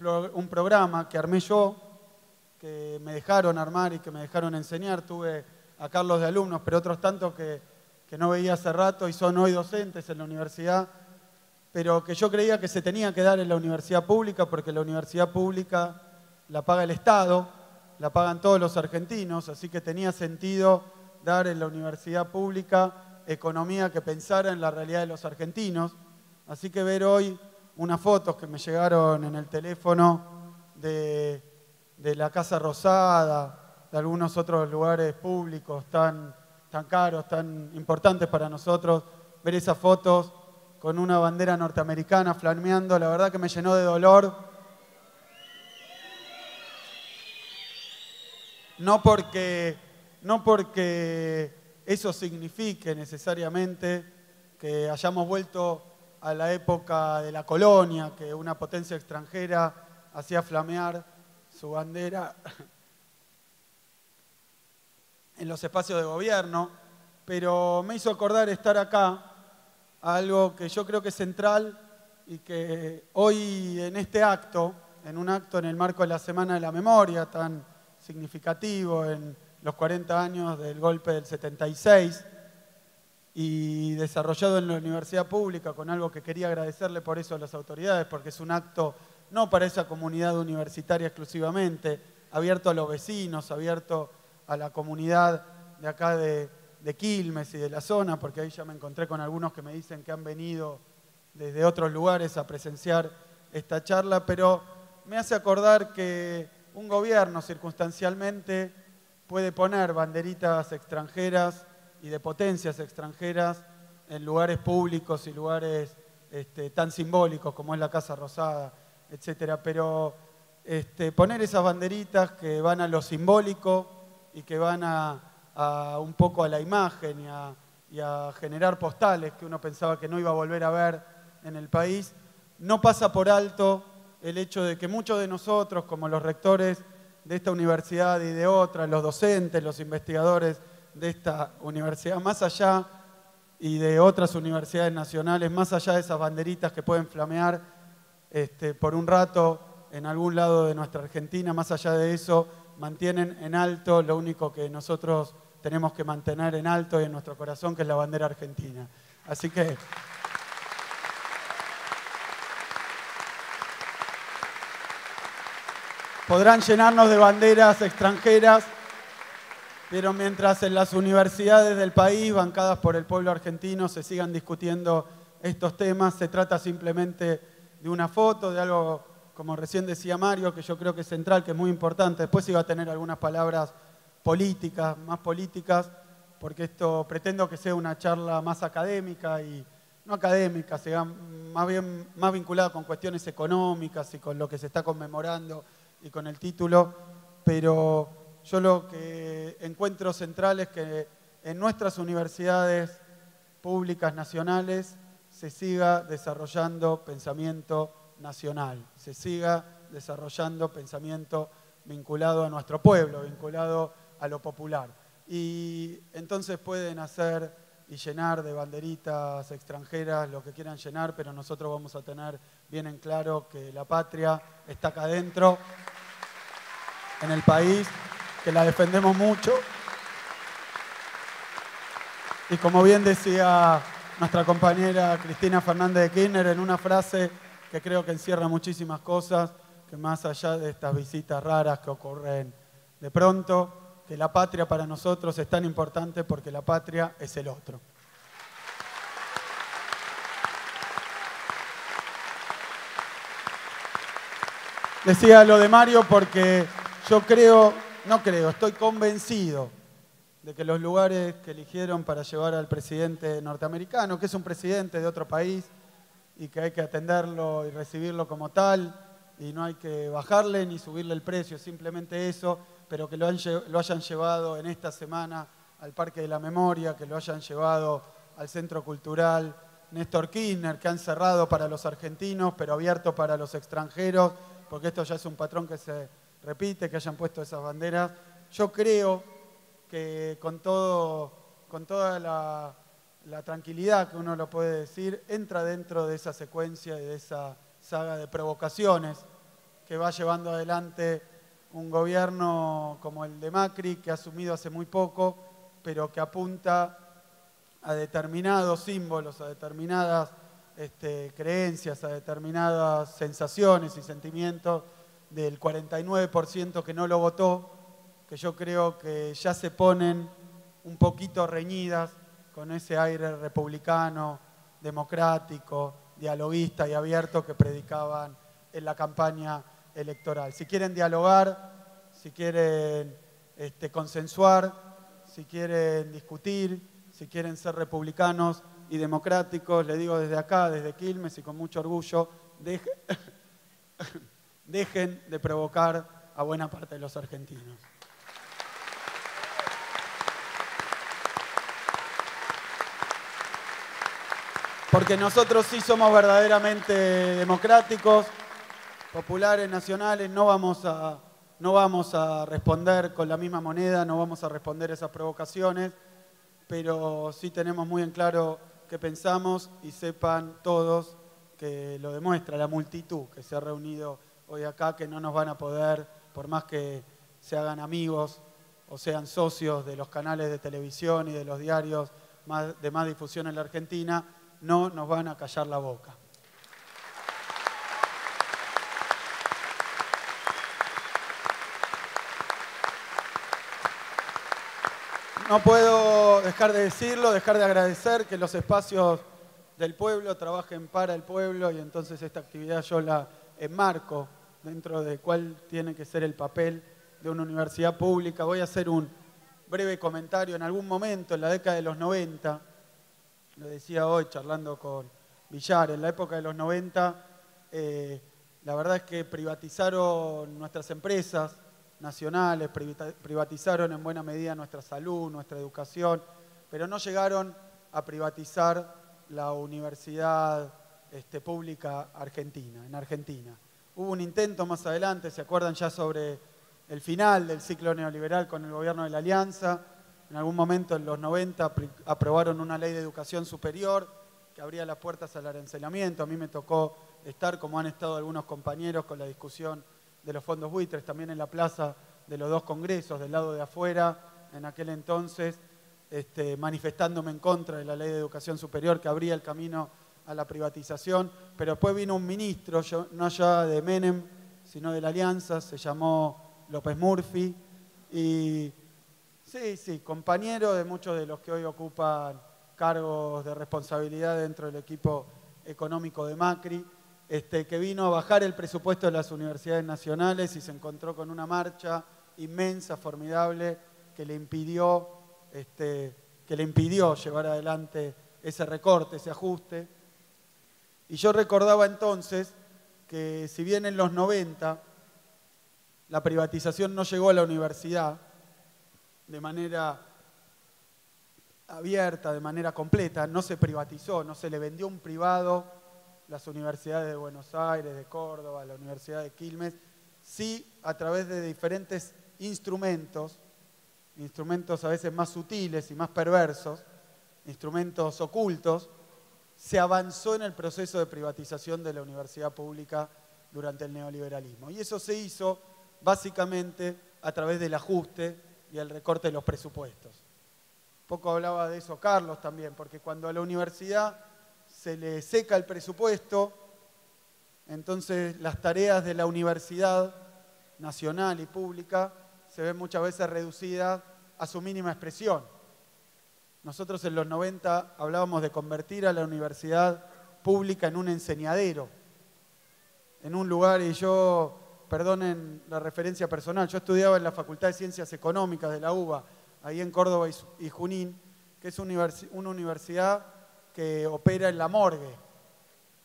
Speaker 5: programa que armé yo, que me dejaron armar y que me dejaron enseñar. Tuve a Carlos de alumnos, pero otros tantos que, que no veía hace rato y son hoy docentes en la universidad, pero que yo creía que se tenía que dar en la universidad pública porque la universidad pública la paga el Estado, la pagan todos los argentinos, así que tenía sentido dar en la universidad pública economía que pensara en la realidad de los argentinos. Así que ver hoy unas fotos que me llegaron en el teléfono de, la Casa Rosada, de algunos otros lugares públicos tan, tan caros, tan importantes para nosotros, ver esas fotos con una bandera norteamericana flameando, la verdad que me llenó de dolor. No porque, no porque eso signifique necesariamente que hayamos vuelto a la época de la colonia, que una potencia extranjera hacía flamear su bandera en los espacios de gobierno, pero me hizo acordar estar acá a algo que yo creo que es central y que hoy en este acto, en un acto en el marco de la Semana de la Memoria, tan significativo en los 40 años del golpe del 76, y desarrollado en la universidad pública con algo que quería agradecerle por eso a las autoridades, porque es un acto no para esa comunidad universitaria exclusivamente, abierto a los vecinos, abierto a la comunidad de acá de, Quilmes y de la zona, porque ahí ya me encontré con algunos que me dicen que han venido desde otros lugares a presenciar esta charla, pero me hace acordar que un gobierno circunstancialmente puede poner banderitas extranjeras y de potencias extranjeras en lugares públicos y lugares este, tan simbólicos como es la Casa Rosada, etcétera. Pero este, poner esas banderitas que van a lo simbólico y que van a, un poco a la imagen y a, generar postales que uno pensaba que no iba a volver a ver en el país, no pasa por alto el hecho de que muchos de nosotros, como los rectores de esta universidad y de otras, los docentes, los investigadores, de esta universidad, más allá y de otras universidades nacionales, más allá de esas banderitas que pueden flamear este, por un rato en algún lado de nuestra Argentina, más allá de eso, mantienen en alto lo único que nosotros tenemos que mantener en alto y en nuestro corazón, que es la bandera argentina. Así que... Podrán llenarnos de banderas extranjeras pero mientras en las universidades del país, bancadas por el pueblo argentino, se sigan discutiendo estos temas, se trata simplemente de una foto, de algo, como recién decía Mario, que yo creo que es central, que es muy importante. Después iba a tener algunas palabras políticas, más políticas, porque esto pretendo que sea una charla más académica y no académica, sea más bien más vinculada con cuestiones económicas y con lo que se está conmemorando y con el título, pero yo lo que encuentro central es que en nuestras universidades públicas nacionales se siga desarrollando pensamiento nacional, se siga desarrollando pensamiento vinculado a nuestro pueblo, vinculado a lo popular. Y entonces pueden hacer y llenar de banderitas extranjeras lo que quieran llenar, pero nosotros vamos a tener bien en claro que la patria está acá adentro, en el país, que la defendemos mucho. Y como bien decía nuestra compañera Cristina Fernández de Kirchner en una frase que creo que encierra muchísimas cosas, que más allá de estas visitas raras que ocurren de pronto, que la patria para nosotros es tan importante porque la patria es el otro. Decía lo de Mario porque yo creo no creo, estoy convencido de que los lugares que eligieron para llevar al presidente norteamericano, que es un presidente de otro país y que hay que atenderlo y recibirlo como tal, y no hay que bajarle ni subirle el precio, simplemente eso, pero que lo, hayan llevado en esta semana al Parque de la Memoria, que lo hayan llevado al Centro Cultural Néstor Kirchner, que han cerrado para los argentinos, pero abierto para los extranjeros, porque esto ya es un patrón que se repite, que hayan puesto esas banderas. Yo creo que con, todo, con toda la, tranquilidad que uno lo puede decir, entra dentro de esa secuencia y de esa saga de provocaciones que va llevando adelante un gobierno como el de Macri, que ha asumido hace muy poco, pero que apunta a determinados símbolos, a determinadas este, creencias, a determinadas sensaciones y sentimientos del 49% que no lo votó, que yo creo que ya se ponen un poquito reñidas con ese aire republicano, democrático, dialoguista y abierto que predicaban en la campaña electoral. Si quieren dialogar, si quieren este, consensuar, si quieren discutir, si quieren ser republicanos y democráticos, le digo desde acá, desde Quilmes y con mucho orgullo, deje, dejen de provocar a buena parte de los argentinos. porque nosotros sí somos verdaderamente democráticos, populares, nacionales, no vamos a, no vamos a responder con la misma moneda, no vamos a responder esas provocaciones, pero sí tenemos muy en claro qué pensamos y sepan todos que lo demuestra la multitud que se ha reunido hoy acá, que no nos van a poder, por más que se hagan amigos o sean socios de los canales de televisión y de los diarios de más difusión en la Argentina, no nos van a callar la boca. No puedo dejar de decirlo, dejar de agradecer que los espacios del pueblo trabajen para el pueblo y entonces esta actividad yo la enmarco dentro de cuál tiene que ser el papel de una universidad pública. Voy a hacer un breve comentario. En algún momento, en la década de los 90, lo decía hoy charlando con Villar, en la época de los 90, eh, la verdad es que privatizaron nuestras empresas nacionales, privatizaron en buena medida nuestra salud, nuestra educación, pero no llegaron a privatizar la universidad este, pública argentina, en Argentina. Hubo un intento más adelante, ¿se acuerdan ya sobre el final del ciclo neoliberal con el gobierno de la Alianza? En algún momento en los 90 aprobaron una ley de educación superior que abría las puertas al arancelamiento. A mí me tocó estar, como han estado algunos compañeros, con la discusión de los fondos buitres, también en la plaza de los dos congresos, del lado de afuera, en aquel entonces, este, manifestándome en contra de la ley de educación superior que abría el camino a la privatización, pero después vino un ministro, no ya de Menem, sino de la Alianza, se llamó López Murphy, y sí, sí, compañero de muchos de los que hoy ocupan cargos de responsabilidad dentro del equipo económico de Macri, este, que vino a bajar el presupuesto de las universidades nacionales y se encontró con una marcha inmensa, formidable, que le impidió, este, que le impidió llevar adelante ese recorte, ese ajuste. Y yo recordaba entonces que si bien en los 90 la privatización no llegó a la universidad de manera abierta, de manera completa, no se privatizó, no se le vendió un privado las universidades de Buenos Aires, de Córdoba, la Universidad de Quilmes, sí a través de diferentes instrumentos, instrumentos a veces más sutiles y más perversos, instrumentos ocultos, se avanzó en el proceso de privatización de la universidad pública durante el neoliberalismo. Y eso se hizo básicamente a través del ajuste y el recorte de los presupuestos. Poco hablaba de eso Carlos también, porque cuando a la universidad se le seca el presupuesto, entonces las tareas de la universidad nacional y pública se ven muchas veces reducidas a su mínima expresión. Nosotros en los 90 hablábamos de convertir a la universidad pública en un enseñadero, en un lugar, y yo, perdonen la referencia personal, yo estudiaba en la Facultad de Ciencias Económicas de la UBA, ahí en Córdoba y Junín, que es una universidad que opera en la morgue,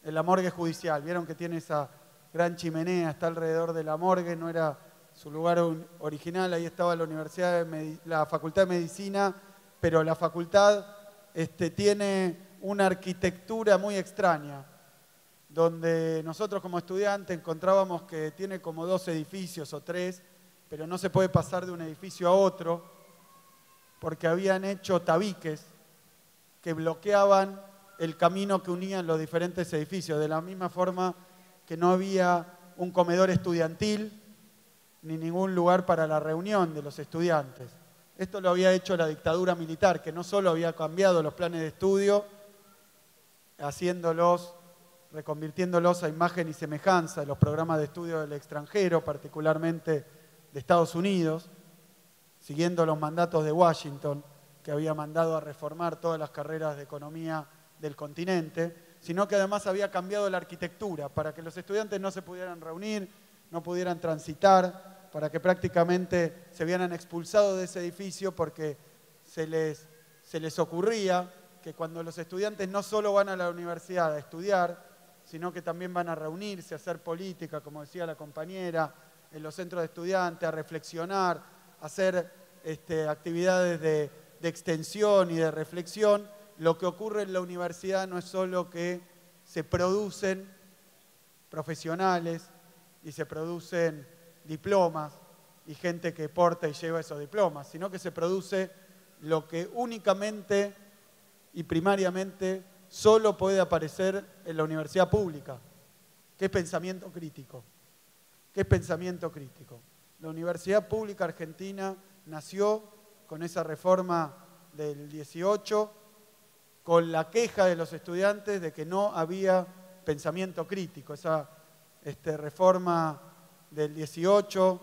Speaker 5: en la morgue judicial. Vieron que tiene esa gran chimenea, está alrededor de la morgue, no era su lugar original, ahí estaba la Universidad de la Facultad de Medicina, pero la facultad este, tiene una arquitectura muy extraña, donde nosotros como estudiantes encontrábamos que tiene como dos edificios o tres, pero no se puede pasar de un edificio a otro, porque habían hecho tabiques que bloqueaban el camino que unían los diferentes edificios, de la misma forma que no había un comedor estudiantil ni ningún lugar para la reunión de los estudiantes. Esto lo había hecho la dictadura militar, que no solo había cambiado los planes de estudio, haciéndolos, reconvirtiéndolos a imagen y semejanza de los programas de estudio del extranjero, particularmente de Estados Unidos, siguiendo los mandatos de Washington, que había mandado a reformar todas las carreras de economía del continente, sino que además había cambiado la arquitectura para que los estudiantes no se pudieran reunir, no pudieran transitar, para que prácticamente se vieran expulsados de ese edificio porque se les, se les ocurría que cuando los estudiantes no solo van a la universidad a estudiar, sino que también van a reunirse, a hacer política, como decía la compañera, en los centros de estudiantes, a reflexionar, a hacer este, actividades de, de extensión y de reflexión, lo que ocurre en la universidad no es solo que se producen profesionales y se producen diplomas y gente que porta y lleva esos diplomas, sino que se produce lo que únicamente y primariamente solo puede aparecer en la universidad pública, que es pensamiento crítico. ¿Qué es pensamiento crítico? La Universidad Pública Argentina nació con esa reforma del 18, con la queja de los estudiantes de que no había pensamiento crítico. Esa este, reforma del 18,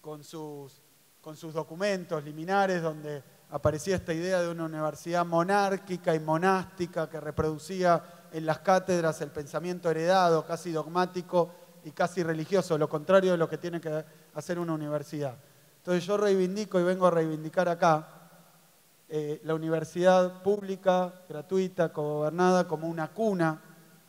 Speaker 5: con sus, con sus documentos liminares, donde aparecía esta idea de una universidad monárquica y monástica que reproducía en las cátedras el pensamiento heredado, casi dogmático y casi religioso, lo contrario de lo que tiene que hacer una universidad. Entonces yo reivindico y vengo a reivindicar acá eh, la universidad pública, gratuita, gobernada como una cuna,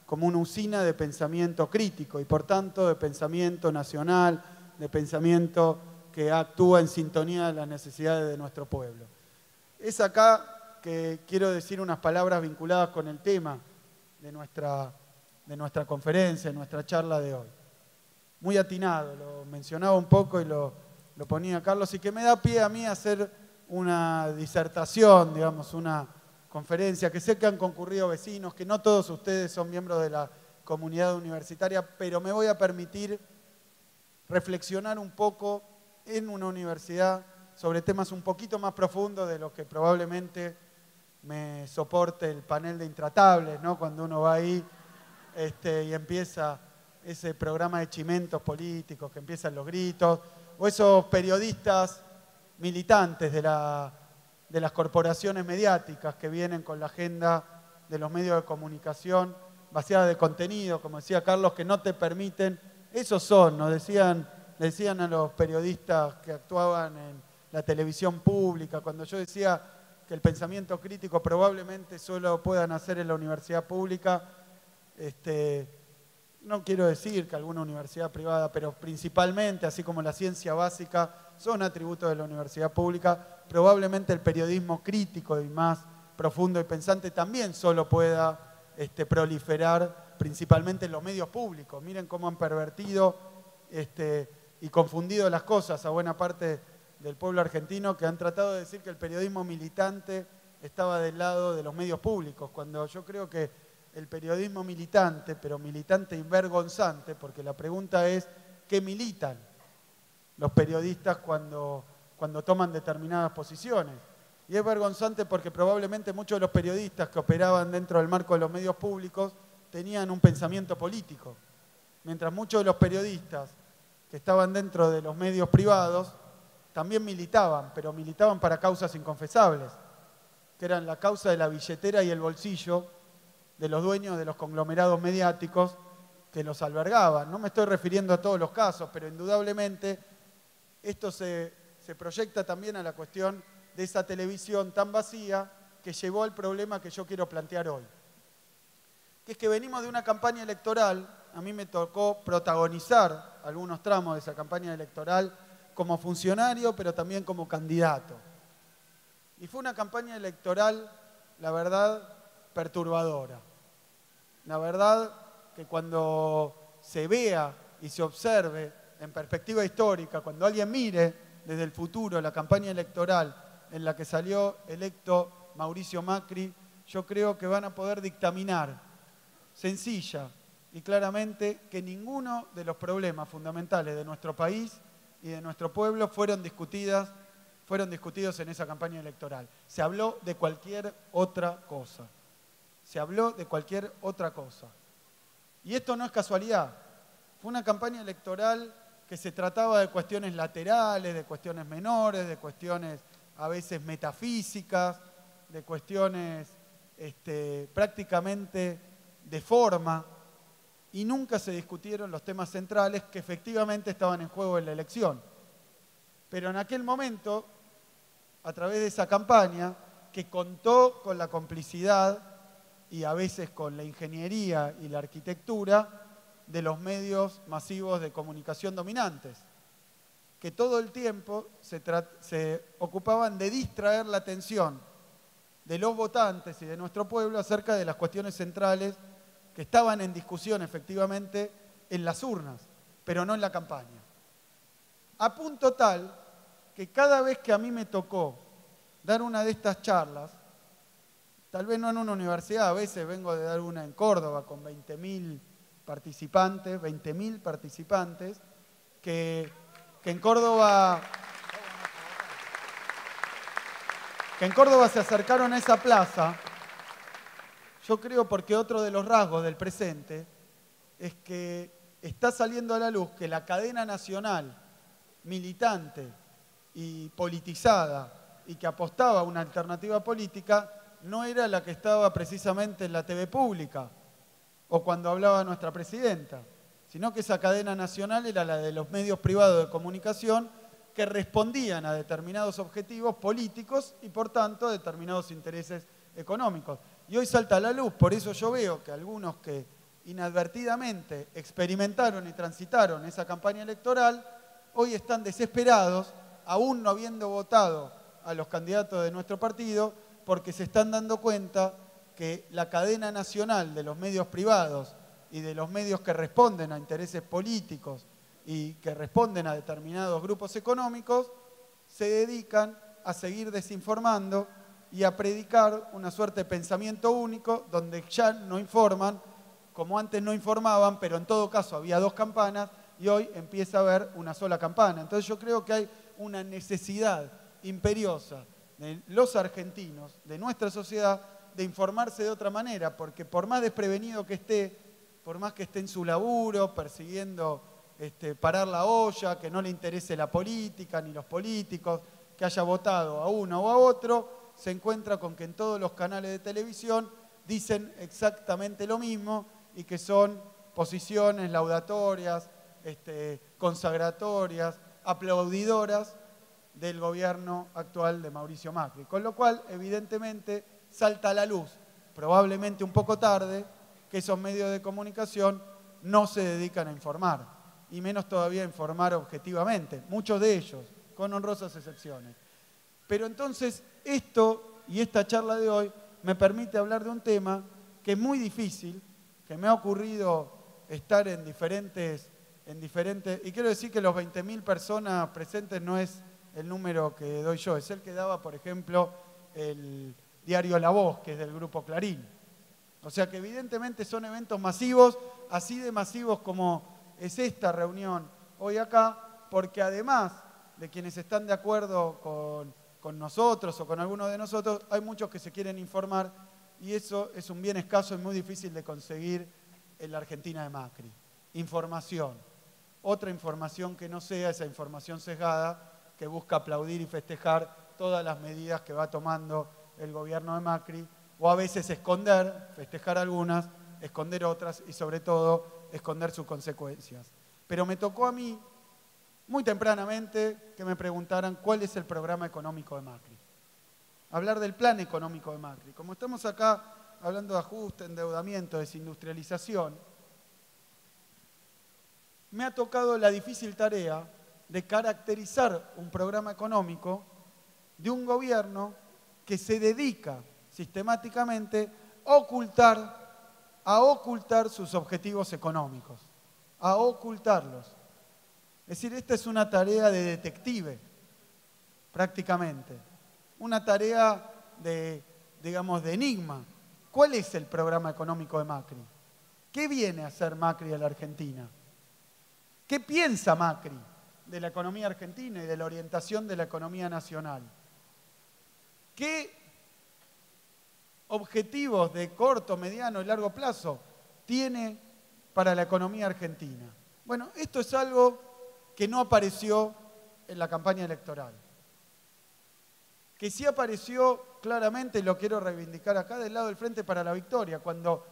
Speaker 5: como una usina de pensamiento crítico y por tanto de pensamiento nacional, de pensamiento que actúa en sintonía de las necesidades de nuestro pueblo. Es acá que quiero decir unas palabras vinculadas con el tema de nuestra, de nuestra conferencia, de nuestra charla de hoy. Muy atinado, lo mencionaba un poco y lo, lo ponía Carlos, y que me da pie a mí hacer una disertación, digamos, una conferencia, que sé que han concurrido vecinos, que no todos ustedes son miembros de la comunidad universitaria, pero me voy a permitir reflexionar un poco en una universidad sobre temas un poquito más profundos de lo que probablemente me soporte el panel de intratables, ¿no? Cuando uno va ahí este, y empieza ese programa de chimentos políticos, que empiezan los gritos, o esos periodistas militantes de, de las corporaciones mediáticas que vienen con la agenda de los medios de comunicación vaciada de contenido, como decía Carlos, que no te permiten, esos son, nos decían, decían a los periodistas que actuaban en la televisión pública, cuando yo decía que el pensamiento crítico probablemente solo pueda nacer en la universidad pública, este, no quiero decir que alguna universidad privada, pero principalmente, así como la ciencia básica, son atributos de la universidad pública, probablemente el periodismo crítico y más profundo y pensante también solo pueda este, proliferar principalmente en los medios públicos. Miren cómo han pervertido este, y confundido las cosas a buena parte del pueblo argentino que han tratado de decir que el periodismo militante estaba del lado de los medios públicos, cuando yo creo que el periodismo militante, pero militante y vergonzante, porque la pregunta es, ¿qué militan los periodistas cuando, cuando toman determinadas posiciones? Y es vergonzante porque probablemente muchos de los periodistas que operaban dentro del marco de los medios públicos tenían un pensamiento político, mientras muchos de los periodistas que estaban dentro de los medios privados también militaban, pero militaban para causas inconfesables, que eran la causa de la billetera y el bolsillo de los dueños de los conglomerados mediáticos que los albergaban. No me estoy refiriendo a todos los casos, pero indudablemente esto se, proyecta también a la cuestión de esa televisión tan vacía que llevó al problema que yo quiero plantear hoy. Que es que venimos de una campaña electoral, a mí me tocó protagonizar algunos tramos de esa campaña electoral como funcionario, pero también como candidato. Y fue una campaña electoral, la verdad, perturbadora. La verdad que cuando se vea y se observe en perspectiva histórica, cuando alguien mire desde el futuro la campaña electoral en la que salió electo Mauricio Macri, yo creo que van a poder dictaminar sencilla y claramente que ninguno de los problemas fundamentales de nuestro país y de nuestro pueblo fueron discutidas fueron discutidos en esa campaña electoral. Se habló de cualquier otra cosa se habló de cualquier otra cosa. Y esto no es casualidad. Fue una campaña electoral que se trataba de cuestiones laterales, de cuestiones menores, de cuestiones a veces metafísicas, de cuestiones este, prácticamente de forma, y nunca se discutieron los temas centrales que efectivamente estaban en juego en la elección. Pero en aquel momento, a través de esa campaña, que contó con la complicidad y a veces con la ingeniería y la arquitectura de los medios masivos de comunicación dominantes, que todo el tiempo se, ocupaban de distraer la atención de los votantes y de nuestro pueblo acerca de las cuestiones centrales que estaban en discusión efectivamente en las urnas, pero no en la campaña. A punto tal que cada vez que a mí me tocó dar una de estas charlas, tal vez no en una universidad, a veces vengo de dar una en Córdoba con 20.000 participantes, 20.000 participantes, que, que en Córdoba que en Córdoba se acercaron a esa plaza, yo creo porque otro de los rasgos del presente es que está saliendo a la luz que la cadena nacional militante y politizada y que apostaba a una alternativa política no era la que estaba precisamente en la TV pública o cuando hablaba nuestra presidenta, sino que esa cadena nacional era la de los medios privados de comunicación que respondían a determinados objetivos políticos y por tanto a determinados intereses económicos. Y hoy salta a la luz, por eso yo veo que algunos que inadvertidamente experimentaron y transitaron esa campaña electoral, hoy están desesperados, aún no habiendo votado a los candidatos de nuestro partido, porque se están dando cuenta que la cadena nacional de los medios privados y de los medios que responden a intereses políticos y que responden a determinados grupos económicos, se dedican a seguir desinformando y a predicar una suerte de pensamiento único donde ya no informan, como antes no informaban, pero en todo caso había dos campanas y hoy empieza a haber una sola campana. Entonces yo creo que hay una necesidad imperiosa de los argentinos, de nuestra sociedad, de informarse de otra manera, porque por más desprevenido que esté, por más que esté en su laburo, persiguiendo este, parar la olla, que no le interese la política ni los políticos, que haya votado a uno o a otro, se encuentra con que en todos los canales de televisión dicen exactamente lo mismo y que son posiciones laudatorias, este, consagratorias, aplaudidoras del gobierno actual de Mauricio Macri. Con lo cual, evidentemente, salta a la luz, probablemente un poco tarde, que esos medios de comunicación no se dedican a informar y menos todavía informar objetivamente, muchos de ellos, con honrosas excepciones. Pero entonces esto y esta charla de hoy me permite hablar de un tema que es muy difícil, que me ha ocurrido estar en diferentes, en diferentes y quiero decir que los 20.000 personas presentes no es el número que doy yo, es el que daba, por ejemplo, el diario La Voz, que es del grupo Clarín. O sea que evidentemente son eventos masivos, así de masivos como es esta reunión hoy acá, porque además de quienes están de acuerdo con, nosotros o con algunos de nosotros, hay muchos que se quieren informar y eso es un bien escaso y muy difícil de conseguir en la Argentina de Macri. Información. Otra información que no sea esa información sesgada que busca aplaudir y festejar todas las medidas que va tomando el gobierno de Macri, o a veces esconder, festejar algunas, esconder otras y sobre todo esconder sus consecuencias. Pero me tocó a mí, muy tempranamente, que me preguntaran cuál es el programa económico de Macri. Hablar del plan económico de Macri. Como estamos acá hablando de ajuste, endeudamiento, desindustrialización, me ha tocado la difícil tarea de caracterizar un programa económico de un gobierno que se dedica sistemáticamente a ocultar sus objetivos económicos, a ocultarlos. Es decir, esta es una tarea de detective, prácticamente, una tarea de, digamos, de enigma. ¿Cuál es el programa económico de Macri? ¿Qué viene a hacer Macri a la Argentina? ¿Qué piensa Macri de la economía argentina y de la orientación de la economía nacional? ¿Qué objetivos de corto, mediano y largo plazo tiene para la economía argentina? Bueno, esto es algo que no apareció en la campaña electoral. Que sí apareció claramente, lo quiero reivindicar acá, del lado del Frente para la Victoria, cuando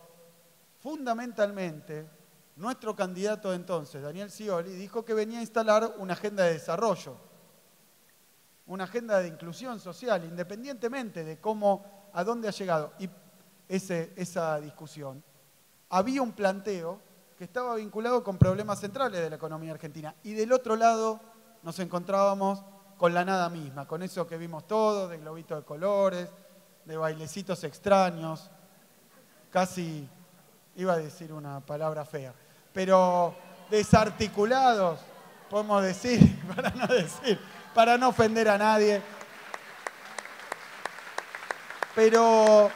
Speaker 5: fundamentalmente nuestro candidato entonces, Daniel Scioli, dijo que venía a instalar una agenda de desarrollo, una agenda de inclusión social, independientemente de cómo a dónde ha llegado. Y esa discusión, había un planteo que estaba vinculado con problemas centrales de la economía argentina. Y del otro lado nos encontrábamos con la nada misma, con eso que vimos todos, de globito de colores, de bailecitos extraños, casi, iba a decir una palabra fea, pero desarticulados, podemos decir, para no decir, para no ofender a nadie. Pero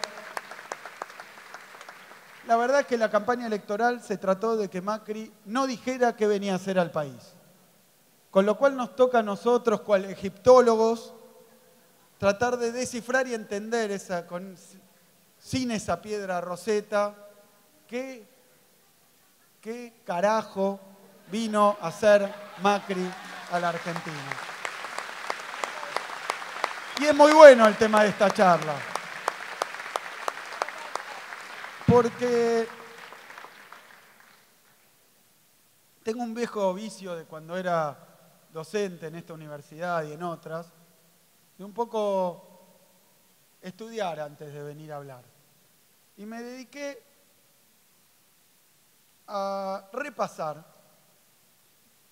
Speaker 5: la verdad es que la campaña electoral se trató de que Macri no dijera qué venía a hacer al país. Con lo cual nos toca a nosotros, cual egiptólogos, tratar de descifrar y entender esa, sin esa piedra roseta, qué, qué carajo vino a hacer Macri a la Argentina. Y es muy bueno el tema de esta charla. Porque tengo un viejo vicio de cuando era docente en esta universidad y en otras, de un poco estudiar antes de venir a hablar. Y me dediqué a repasar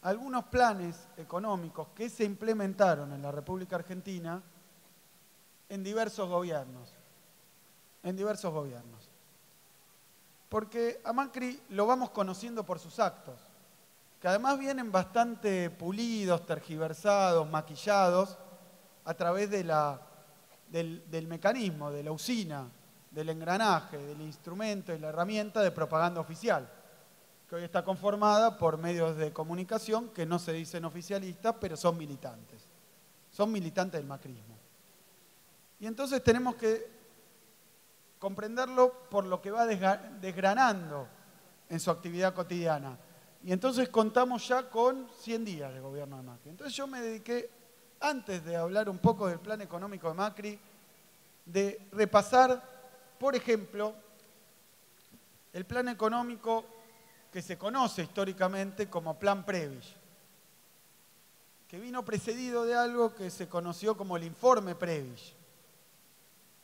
Speaker 5: algunos planes económicos que se implementaron en la República Argentina en diversos gobiernos. En diversos gobiernos. Porque a Macri lo vamos conociendo por sus actos, que además vienen bastante pulidos, tergiversados, maquillados, a través del, del mecanismo, de la usina, del engranaje, del instrumento y la herramienta de propaganda oficial, que hoy está conformada por medios de comunicación que no se dicen oficialistas, pero son militantes. Son militantes del macrismo. Y entonces tenemos que comprenderlo por lo que va desgranando en su actividad cotidiana. Y entonces contamos ya con 100 días de gobierno de Macri. Entonces yo me dediqué, antes de hablar un poco del plan económico de Macri, de repasar, por ejemplo, el plan económico que se conoce históricamente como Plan Previs, que vino precedido de algo que se conoció como el Informe Previs.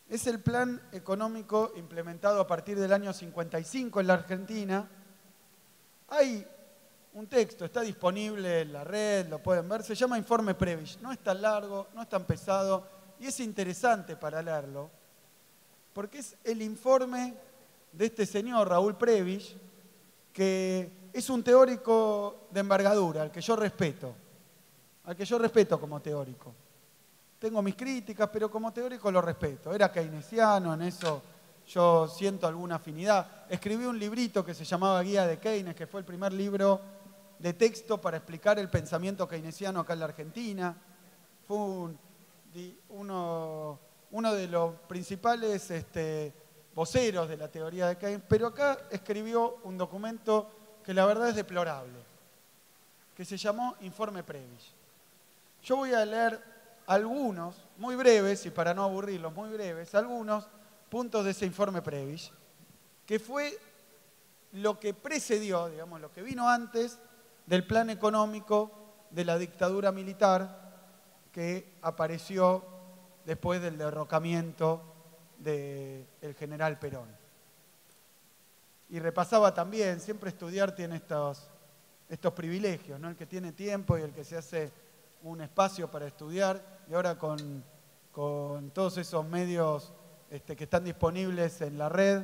Speaker 5: Es el plan económico implementado a partir del año 55 en la Argentina. Hay un texto, está disponible en la red, lo pueden ver, se llama Informe Previs. No es tan largo, no es tan pesado y es interesante para leerlo, porque es el informe de este señor, Raúl Previs, que es un teórico de envergadura, al que yo respeto, al que yo respeto como teórico. Tengo mis críticas, pero como teórico lo respeto. Era keynesiano, en eso yo siento alguna afinidad. Escribí un librito que se llamaba Guía de Keynes, que fue el primer libro de texto para explicar el pensamiento keynesiano acá en la Argentina. Fue uno, uno, de los principales este, voceros de la teoría de Keynes, pero acá escribió un documento que la verdad es deplorable, que se llamó Informe Previs. Yo voy a leer algunos, muy breves, y para no aburrirlos, muy breves, algunos puntos de ese informe Previs, que fue lo que precedió, digamos, lo que vino antes del plan económico de la dictadura militar que apareció después del derrocamiento del general Perón. Y repasaba también, siempre estudiar tiene estos, estos privilegios, ¿no? el que tiene tiempo y el que se hace un espacio para estudiar y ahora con, todos esos medios este, que están disponibles en la red,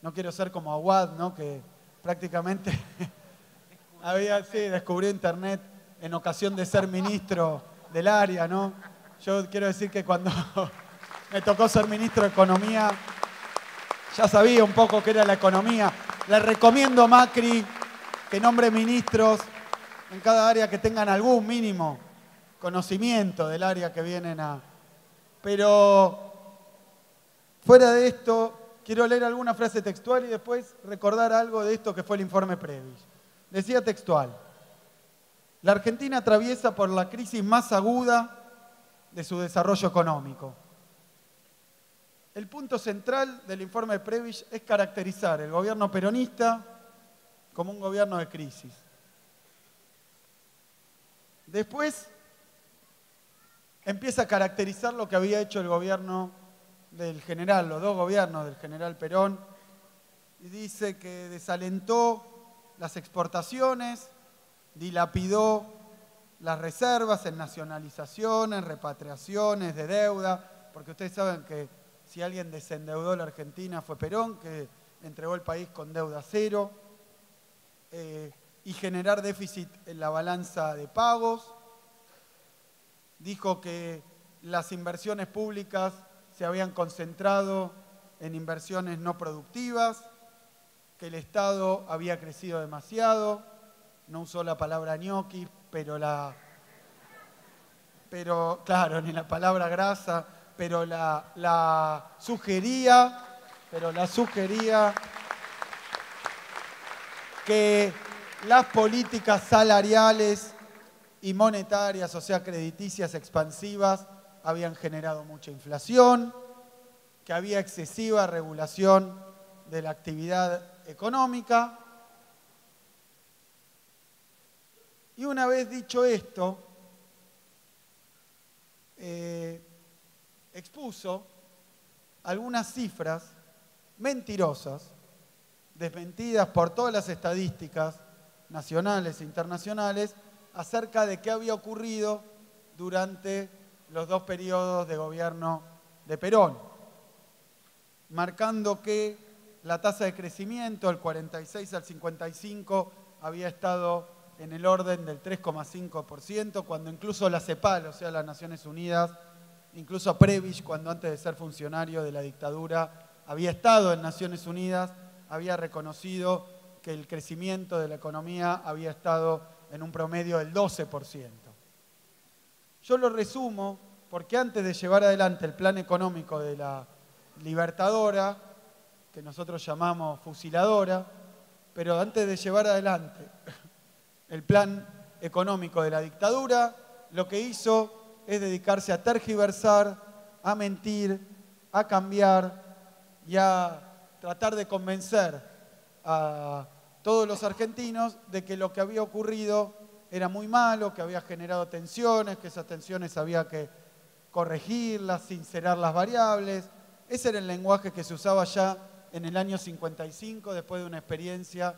Speaker 5: no quiero ser como Aguad, ¿no? que prácticamente había, sí, descubrió Internet en ocasión de ser ministro del área, ¿no? Yo quiero decir que cuando me tocó ser ministro de Economía, ya sabía un poco qué era la economía. Le recomiendo Macri que nombre ministros en cada área que tengan algún mínimo conocimiento del área que vienen a... Pero fuera de esto, quiero leer alguna frase textual y después recordar algo de esto que fue el informe Previs. Decía textual, la Argentina atraviesa por la crisis más aguda de su desarrollo económico. El punto central del informe Previs es caracterizar el gobierno peronista como un gobierno de crisis. Después empieza a caracterizar lo que había hecho el gobierno del general, los dos gobiernos del general Perón, y dice que desalentó las exportaciones, dilapidó las reservas en nacionalizaciones, repatriaciones de deuda, porque ustedes saben que si alguien desendeudó la Argentina fue Perón, que entregó el país con deuda cero, eh, y generar déficit en la balanza de pagos. Dijo que las inversiones públicas se habían concentrado en inversiones no productivas, que el Estado había crecido demasiado, no usó la palabra ñoqui, pero la, pero claro, ni la palabra grasa, pero la, sugería, pero la sugería que las políticas salariales y monetarias, o sea, crediticias expansivas, habían generado mucha inflación, que había excesiva regulación de la actividad económica. Y una vez dicho esto, eh, expuso algunas cifras mentirosas, desmentidas por todas las estadísticas nacionales e internacionales, acerca de qué había ocurrido durante los dos periodos de gobierno de Perón, marcando que la tasa de crecimiento, el 46 al 55, había estado en el orden del 3,5%, cuando incluso la CEPAL, o sea, las Naciones Unidas, incluso Prebisch, cuando antes de ser funcionario de la dictadura había estado en Naciones Unidas, había reconocido que el crecimiento de la economía había estado en un promedio del 12%. Yo lo resumo porque antes de llevar adelante el plan económico de la Libertadora, que nosotros llamamos fusiladora, pero antes de llevar adelante el plan económico de la dictadura, lo que hizo es dedicarse a tergiversar, a mentir, a cambiar y a tratar de convencer a todos los argentinos de que lo que había ocurrido era muy malo, que había generado tensiones, que esas tensiones había que corregirlas, sincerar las variables. Ese era el lenguaje que se usaba ya en el año 55, después de una experiencia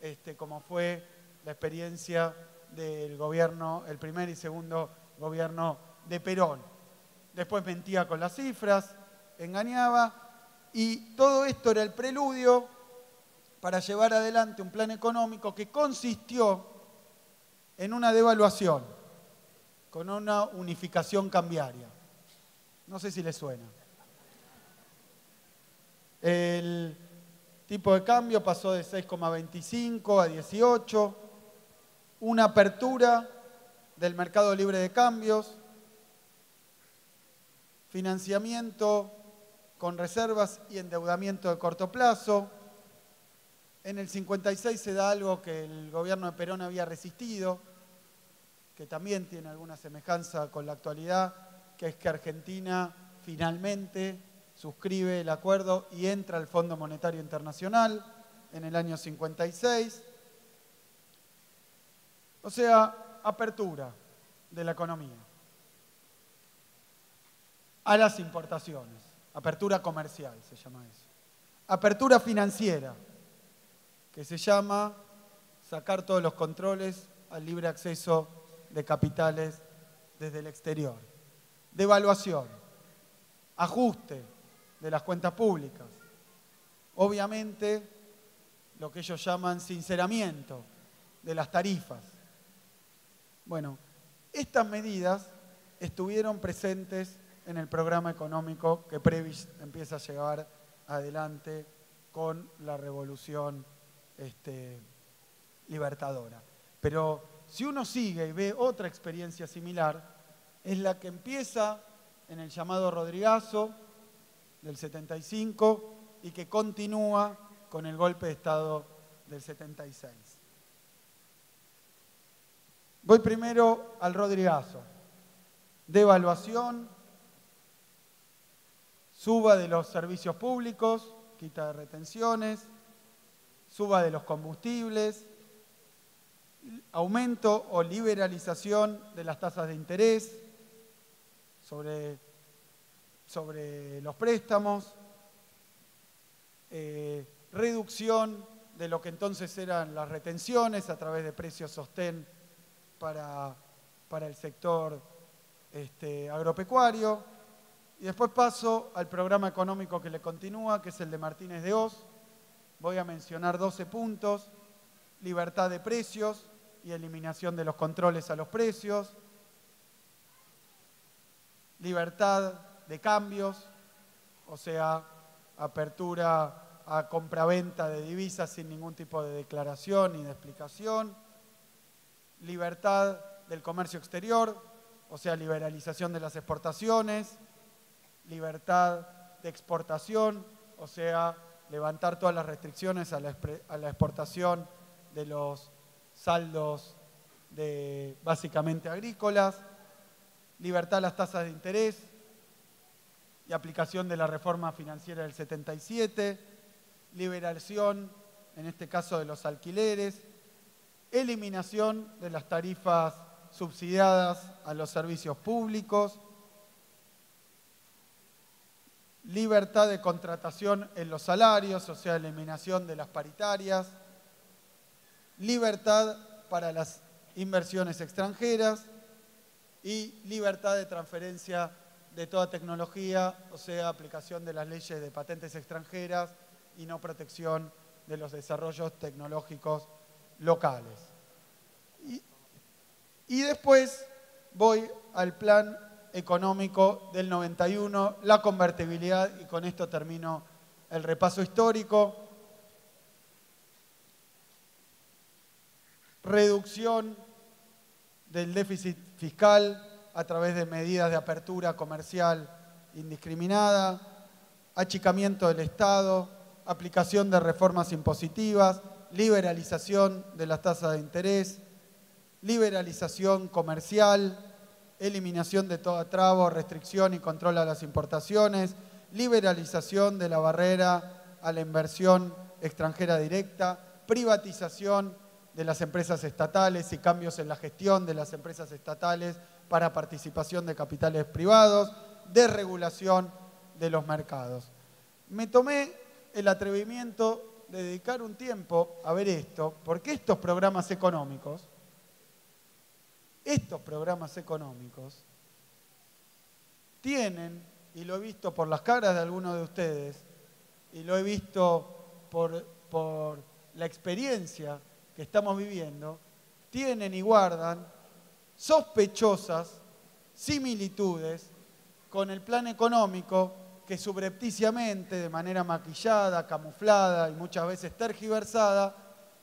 Speaker 5: este, como fue la experiencia del gobierno, el primer y segundo gobierno de Perón. Después mentía con las cifras, engañaba, y todo esto era el preludio para llevar adelante un plan económico que consistió en una devaluación, con una unificación cambiaria. No sé si le suena. El tipo de cambio pasó de 6,25 a 18, una apertura del mercado libre de cambios, financiamiento con reservas y endeudamiento de corto plazo. En el 56 se da algo que el gobierno de Perón había resistido, que también tiene alguna semejanza con la actualidad, que es que Argentina finalmente suscribe el acuerdo y entra al Fondo Monetario Internacional en el año 56. O sea, apertura de la economía a las importaciones. Apertura comercial se llama eso. Apertura financiera, que se llama sacar todos los controles al libre acceso de capitales desde el exterior. Devaluación, ajuste de las cuentas públicas. Obviamente, lo que ellos llaman sinceramiento de las tarifas. Bueno, estas medidas estuvieron presentes en el programa económico que Previs empieza a llevar adelante con la revolución este, libertadora. Pero si uno sigue y ve otra experiencia similar, es la que empieza en el llamado Rodrigazo del 75 y que continúa con el golpe de Estado del 76. Voy primero al Rodrigazo. Devaluación, suba de los servicios públicos, quita de retenciones, suba de los combustibles, aumento o liberalización de las tasas de interés sobre, sobre los préstamos, eh, reducción de lo que entonces eran las retenciones a través de precios sostén para, para el sector este, agropecuario, Y después paso al programa económico que le continúa, que es el de Martínez de Oz. Voy a mencionar 12 puntos. Libertad de precios y eliminación de los controles a los precios. Libertad de cambios, o sea, apertura a compraventa de divisas sin ningún tipo de declaración ni de explicación. Libertad del comercio exterior, o sea, liberalización de las exportaciones libertad de exportación, o sea, levantar todas las restricciones a la, exportación de los saldos de, básicamente agrícolas, libertad de las tasas de interés y aplicación de la reforma financiera del 77, liberación, en este caso, de los alquileres, eliminación de las tarifas subsidiadas a los servicios públicos, libertad de contratación en los salarios, o sea, eliminación de las paritarias, libertad para las inversiones extranjeras y libertad de transferencia de toda tecnología, o sea, aplicación de las leyes de patentes extranjeras y no protección de los desarrollos tecnológicos locales. Y, y después voy al plan económico del 91, la convertibilidad, y con esto termino el repaso histórico. Reducción del déficit fiscal a través de medidas de apertura comercial indiscriminada, achicamiento del Estado, aplicación de reformas impositivas, liberalización de las tasas de interés, liberalización comercial, eliminación de toda trabo, restricción y control a las importaciones, liberalización de la barrera a la inversión extranjera directa, privatización de las empresas estatales y cambios en la gestión de las empresas estatales para participación de capitales privados, desregulación de los mercados. Me tomé el atrevimiento dedicar un tiempo a ver esto, porque estos programas económicos estos programas económicos tienen, y lo he visto por las caras de algunos de ustedes, y lo he visto por, por la experiencia que estamos viviendo, tienen y guardan sospechosas similitudes con el plan económico que subrepticiamente, de manera maquillada, camuflada y muchas veces tergiversada,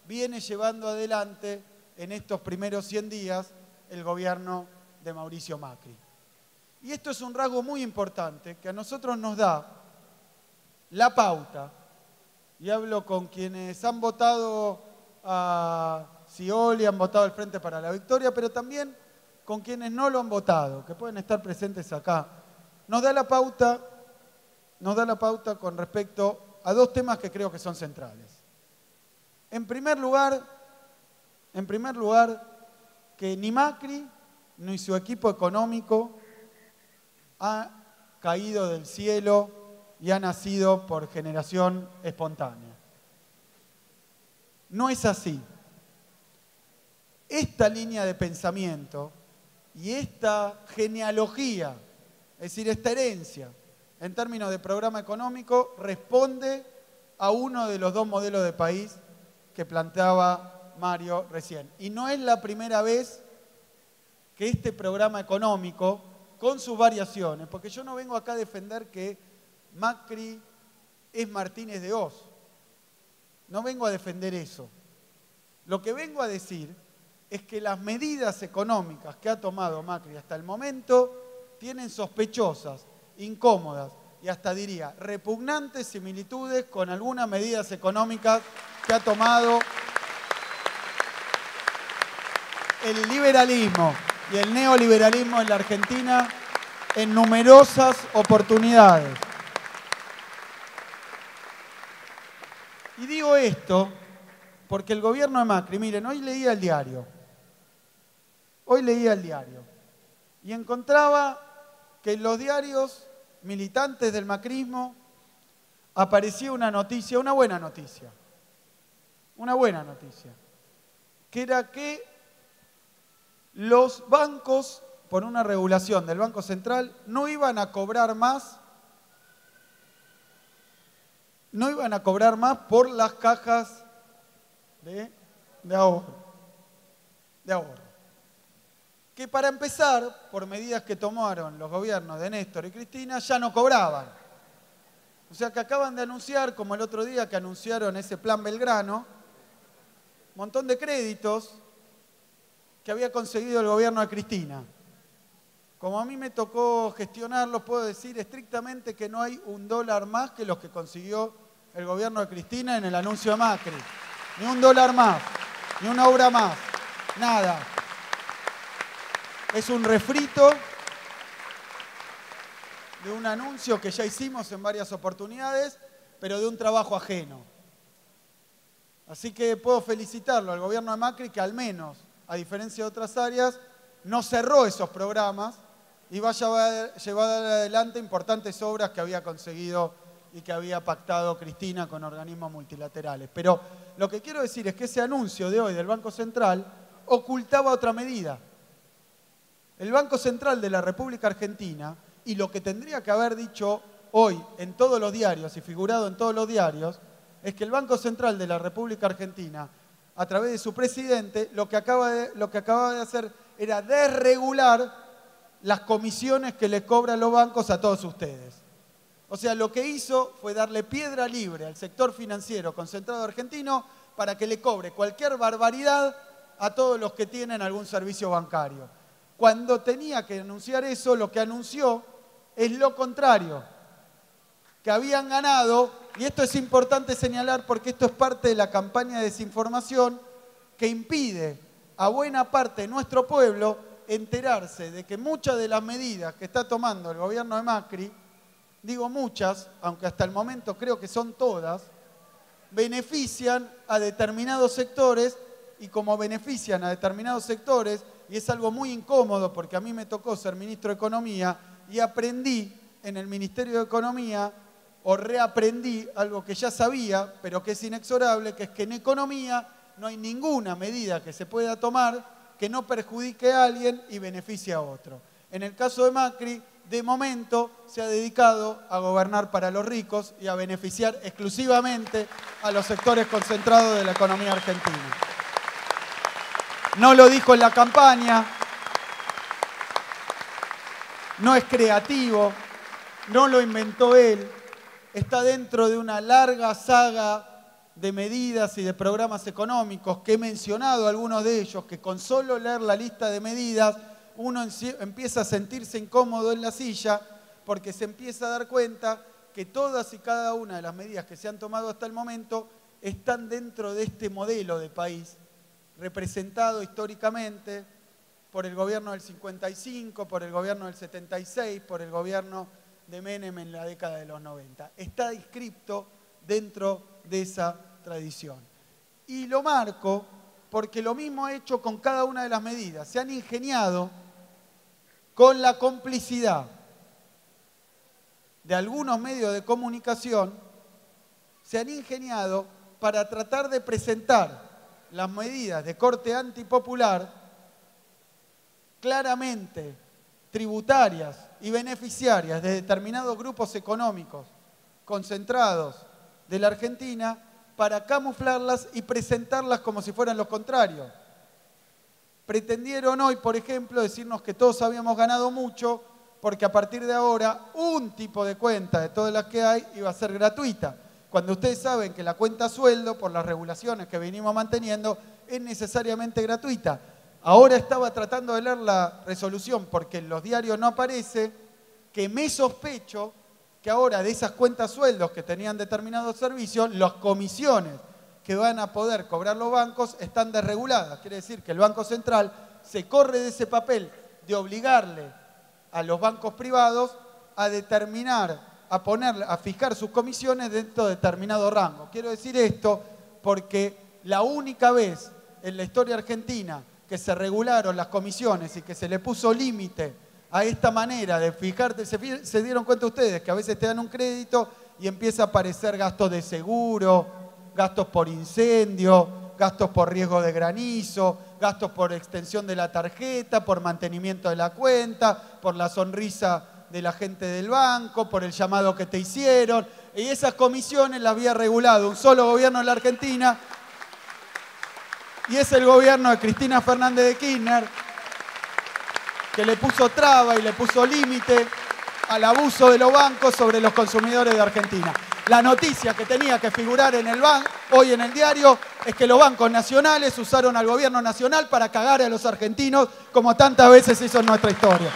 Speaker 5: viene llevando adelante en estos primeros 100 días el gobierno de Mauricio Macri. Y esto es un rasgo muy importante que a nosotros nos da la pauta, y hablo con quienes han votado a Scioli, han votado al Frente para la Victoria, pero también con quienes no lo han votado, que pueden estar presentes acá. Nos da la pauta, nos da la pauta con respecto a dos temas que creo que son centrales. En primer lugar, en primer lugar, que ni Macri ni su equipo económico ha caído del cielo y ha nacido por generación espontánea. No es así. Esta línea de pensamiento y esta genealogía, es decir, esta herencia en términos de programa económico, responde a uno de los dos modelos de país que planteaba Mario recién. Y no es la primera vez que este programa económico, con sus variaciones, porque yo no vengo acá a defender que Macri es Martínez de Oz, no vengo a defender eso. Lo que vengo a decir es que las medidas económicas que ha tomado Macri hasta el momento tienen sospechosas, incómodas y hasta diría repugnantes similitudes con algunas medidas económicas que ha tomado el liberalismo y el neoliberalismo en la Argentina en numerosas oportunidades. Y digo esto porque el gobierno de Macri, miren, hoy leía el diario, hoy leía el diario y encontraba que los diarios militantes del macrismo aparecía una noticia, una buena noticia, una buena noticia, que era que los bancos por una regulación del Banco Central, no iban a cobrar más, no iban a cobrar más por las cajas de, de ahorro. De ahorro. Que para empezar, por medidas que tomaron los gobiernos de Néstor y Cristina, ya no cobraban. O sea que acaban de anunciar, como el otro día que anunciaron ese plan Belgrano, un montón de créditos que había conseguido el gobierno de Cristina. Como a mí me tocó gestionarlo, puedo decir estrictamente que no hay un dólar más que los que consiguió el gobierno de Cristina en el anuncio de Macri. Ni un dólar más, ni una obra más, nada. Es un refrito de un anuncio que ya hicimos en varias oportunidades, pero de un trabajo ajeno. Así que puedo felicitarlo al gobierno de Macri que al menos, a diferencia de otras áreas, no cerró esos programas y va a llevar adelante importantes obras que había conseguido y que había pactado Cristina con organismos multilaterales. Pero lo que quiero decir es que ese anuncio de hoy del Banco Central ocultaba otra medida. El Banco Central de la República Argentina y lo que tendría que haber dicho hoy en todos los diarios y figurado en todos los diarios es que el Banco Central de la República Argentina, a través de su presidente, lo que acaba de, acababa de hacer era desregular las comisiones que le cobran los bancos a todos ustedes. O sea, lo que hizo fue darle piedra libre al sector financiero concentrado argentino para que le cobre cualquier barbaridad a todos los que tienen algún servicio bancario. Cuando tenía que anunciar eso, lo que anunció es lo contrario, que habían ganado, y esto es importante señalar porque esto es parte de la campaña de desinformación que impide a buena parte de nuestro pueblo enterarse de que muchas de las medidas que está tomando el gobierno de Macri, digo muchas, aunque hasta el momento creo que son todas, benefician a determinados sectores y como benefician a determinados sectores, y es algo muy incómodo porque a mí me tocó ser ministro de Economía, y aprendí en el Ministerio de Economía o reaprendí algo que ya sabía, pero que es inexorable, que es que en economía no hay ninguna medida que se pueda tomar que no perjudique a alguien y beneficie a otro. En el caso de Macri, de momento se ha dedicado a gobernar para los ricos y a beneficiar exclusivamente a los sectores concentrados de la economía argentina. No lo dijo en la campaña, no es creativo, no lo inventó él, está dentro de una larga saga de medidas y de programas económicos que he mencionado algunos de ellos, que con solo leer la lista de medidas uno empieza a sentirse incómodo en la silla porque se empieza a dar cuenta que todas y cada una de las medidas que se han tomado hasta el momento están dentro de este modelo de país, representado históricamente por el gobierno del 55, por el gobierno del 76, por el gobierno de Menem en la década de los 90. Está inscripto dentro de esa tradición. Y lo marco porque lo mismo ha hecho con cada una de las medidas. Se han ingeniado con la complicidad de algunos medios de comunicación, se han ingeniado para tratar de presentar las medidas de corte antipopular claramente tributarias y beneficiarias de determinados grupos económicos concentrados de la Argentina para camuflarlas y presentarlas como si fueran los contrarios. Pretendieron hoy, por ejemplo, decirnos que todos habíamos ganado mucho porque a partir de ahora un tipo de cuenta de todas las que hay iba a ser gratuita. Cuando ustedes saben que la cuenta sueldo, por las regulaciones que venimos manteniendo, es necesariamente gratuita. Ahora estaba tratando de leer la resolución porque en los diarios no aparece que me sospecho que ahora de esas cuentas sueldos que tenían determinados servicios, las comisiones que van a poder cobrar los bancos están desreguladas. Quiere decir que el Banco Central se corre de ese papel de obligarle a los bancos privados a determinar, a a fijar sus comisiones dentro de determinado rango. Quiero decir esto porque la única vez en la historia argentina que se regularon las comisiones y que se le puso límite a esta manera de fijarte, se, dieron cuenta ustedes que a veces te dan un crédito y empieza a aparecer gastos de seguro, gastos por incendio, gastos por riesgo de granizo, gastos por extensión de la tarjeta, por mantenimiento de la cuenta, por la sonrisa de la gente del banco, por el llamado que te hicieron. Y esas comisiones las había regulado un solo gobierno en la Argentina y es el gobierno de Cristina Fernández de Kirchner que le puso traba y le puso límite al abuso de los bancos sobre los consumidores de Argentina. La noticia que tenía que figurar en el ban hoy en el diario es que los bancos nacionales usaron al gobierno nacional para cagar a los argentinos como tantas veces hizo en nuestra historia.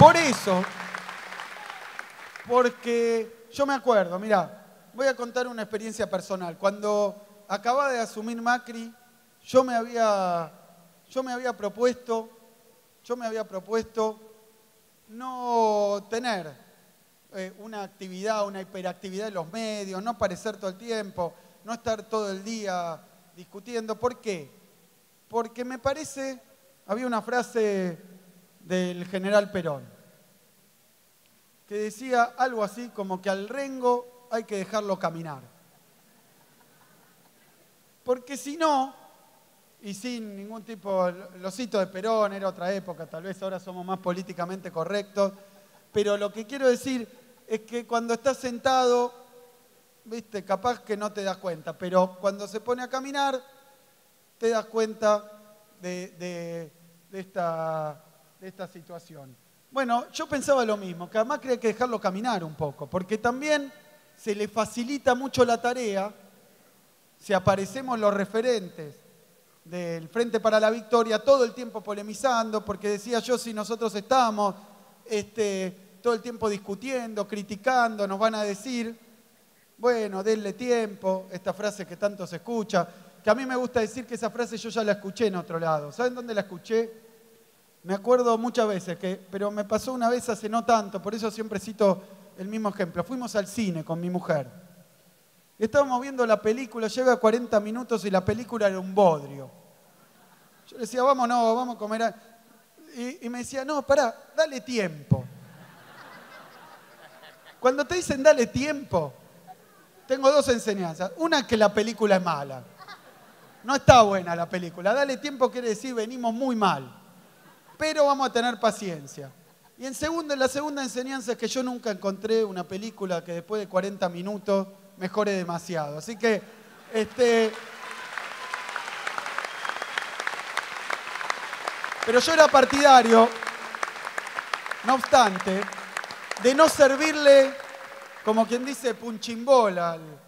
Speaker 5: Por eso, porque yo me acuerdo, mira, voy a contar una experiencia personal. Cuando acababa de asumir Macri, yo me había, yo me había propuesto, yo me había propuesto no tener eh, una actividad, una hiperactividad en los medios, no aparecer todo el tiempo, no estar todo el día discutiendo. ¿Por qué? Porque me parece, había una frase del general Perón, que decía algo así como que al rengo hay que dejarlo caminar. Porque si no, y sin ningún tipo, lo cito de Perón, era otra época, tal vez ahora somos más políticamente correctos, pero lo que quiero decir es que cuando estás sentado, viste, capaz que no te das cuenta, pero cuando se pone a caminar, te das cuenta de, esta de esta situación? Bueno, yo pensaba lo mismo, que además hay que dejarlo caminar un poco, porque también se le facilita mucho la tarea si aparecemos los referentes del Frente para la Victoria todo el tiempo polemizando, porque decía yo, si nosotros estamos este, todo el tiempo discutiendo, criticando, nos van a decir, bueno, denle tiempo, esta frase que tanto se escucha, que a mí me gusta decir que esa frase yo ya la escuché en otro lado. ¿Saben dónde la escuché? Me acuerdo muchas veces, que, pero me pasó una vez hace no tanto, por eso siempre cito el mismo ejemplo. Fuimos al cine con mi mujer. Estábamos viendo la película, llega 40 minutos y la película era un bodrio. Yo le decía, vamos, no, vamos a comer. Y, me decía, no, pará, dale tiempo. Cuando te dicen dale tiempo, tengo dos enseñanzas. Una, que la película es mala. No está buena la película. Dale tiempo quiere decir venimos muy mal pero vamos a tener paciencia. Y en la segunda enseñanza es que yo nunca encontré una película que después de 40 minutos mejore demasiado. Así que, este... Pero yo era partidario, no obstante, de no servirle, como quien dice, punchimbola al,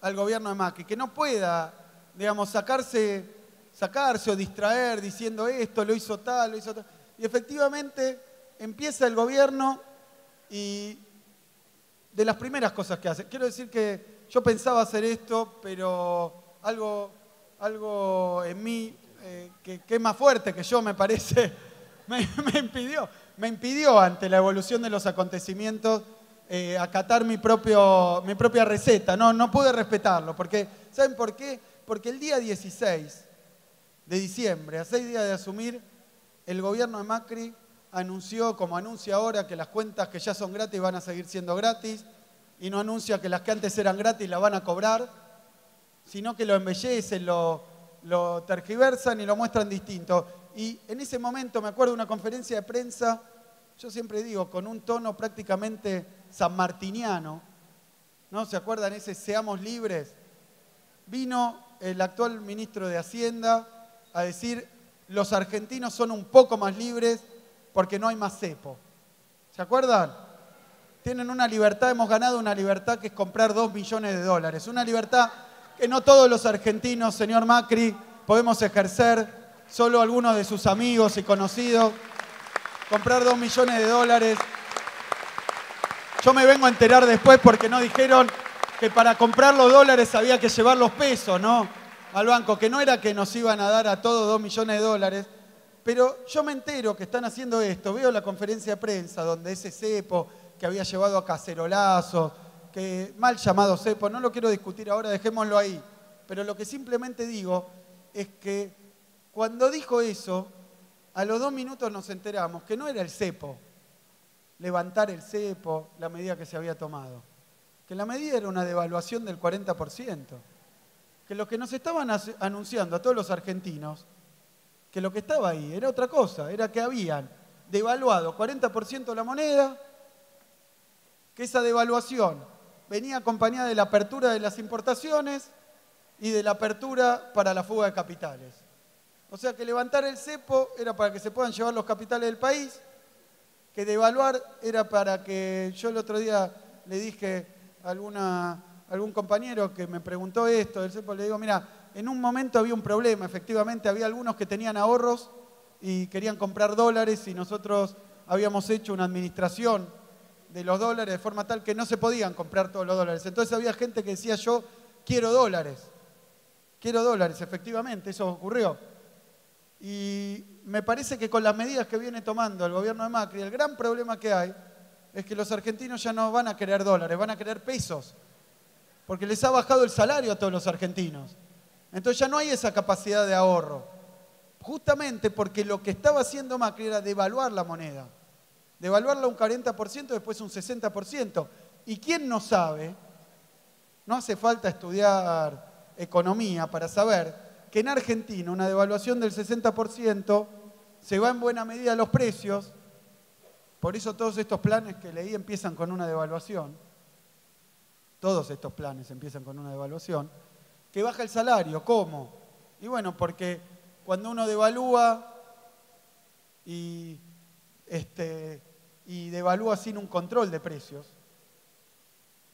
Speaker 5: al gobierno de Macri, que no pueda, digamos, sacarse sacarse o distraer diciendo esto, lo hizo tal, lo hizo tal. Y efectivamente empieza el gobierno y de las primeras cosas que hace. Quiero decir que yo pensaba hacer esto, pero algo, algo en mí eh, que, es más fuerte que yo, me parece, me, impidió, me impidió ante la evolución de los acontecimientos eh, acatar mi, propio, mi propia receta. No, no pude respetarlo, porque ¿saben por qué? Porque el día 16 de diciembre, a seis días de asumir, el gobierno de Macri anunció, como anuncia ahora, que las cuentas que ya son gratis van a seguir siendo gratis, y no anuncia que las que antes eran gratis las van a cobrar, sino que lo embellecen, lo, lo tergiversan y lo muestran distinto. Y en ese momento me acuerdo de una conferencia de prensa, yo siempre digo, con un tono prácticamente sanmartiniano, ¿no? ¿Se acuerdan ese Seamos libres? Vino el actual ministro de Hacienda, a decir, los argentinos son un poco más libres porque no hay más cepo. ¿Se acuerdan? Tienen una libertad, hemos ganado una libertad que es comprar dos millones de dólares. Una libertad que no todos los argentinos, señor Macri, podemos ejercer, solo algunos de sus amigos y conocidos. Comprar dos millones de dólares. Yo me vengo a enterar después porque no dijeron que para comprar los dólares había que llevar los pesos, ¿no? Al banco, que no era que nos iban a dar a todos dos millones de dólares, pero yo me entero que están haciendo esto, veo la conferencia de prensa donde ese cepo que había llevado a cacerolazo, que mal llamado cepo, no lo quiero discutir ahora, dejémoslo ahí, pero lo que simplemente digo es que cuando dijo eso, a los dos minutos nos enteramos que no era el cepo, levantar el cepo, la medida que se había tomado. Que la medida era una devaluación del 40%. Que lo que nos estaban anunciando a todos los argentinos, que lo que estaba ahí era otra cosa, era que habían devaluado 40% la moneda, que esa devaluación venía acompañada de la apertura de las importaciones y de la apertura para la fuga de capitales. O sea que levantar el cepo era para que se puedan llevar los capitales del país, que devaluar era para que yo el otro día le dije a alguna, algún compañero que me preguntó esto del cepo, le digo, mira, en un momento había un problema, efectivamente había algunos que tenían ahorros y querían comprar dólares y nosotros habíamos hecho una administración de los dólares de forma tal que no se podían comprar todos los dólares. Entonces había gente que decía yo quiero dólares, quiero dólares, efectivamente, eso ocurrió. Y me parece que con las medidas que viene tomando el gobierno de Macri, el gran problema que hay es que los argentinos ya no van a querer dólares, van a querer pesos, porque les ha bajado el salario a todos los argentinos. Entonces ya no hay esa capacidad de ahorro, justamente porque lo que estaba haciendo Macri era devaluar la moneda, devaluarla un 40%, después un 60%. ¿Y quién no sabe? No hace falta estudiar economía para saber que en Argentina una devaluación del 60% se va en buena medida a los precios, por eso todos estos planes que leí empiezan con una devaluación, todos estos planes empiezan con una devaluación, que baja el salario, ¿cómo? Y bueno, porque cuando uno devalúa y, este, y devalúa sin un control de precios,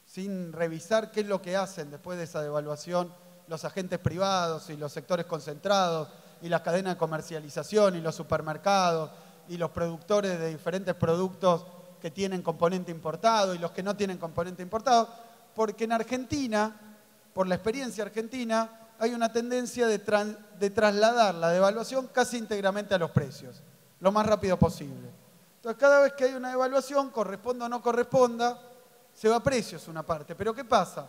Speaker 5: sin revisar qué es lo que hacen después de esa devaluación los agentes privados y los sectores concentrados y las cadenas de comercialización y los supermercados y los productores de diferentes productos que tienen componente importado y los que no tienen componente importado, porque en Argentina, por la experiencia argentina, hay una tendencia de, trasladar la devaluación casi íntegramente a los precios, lo más rápido posible. Entonces, cada vez que hay una devaluación, corresponda o no corresponda, se va a precios una parte. Pero ¿qué pasa?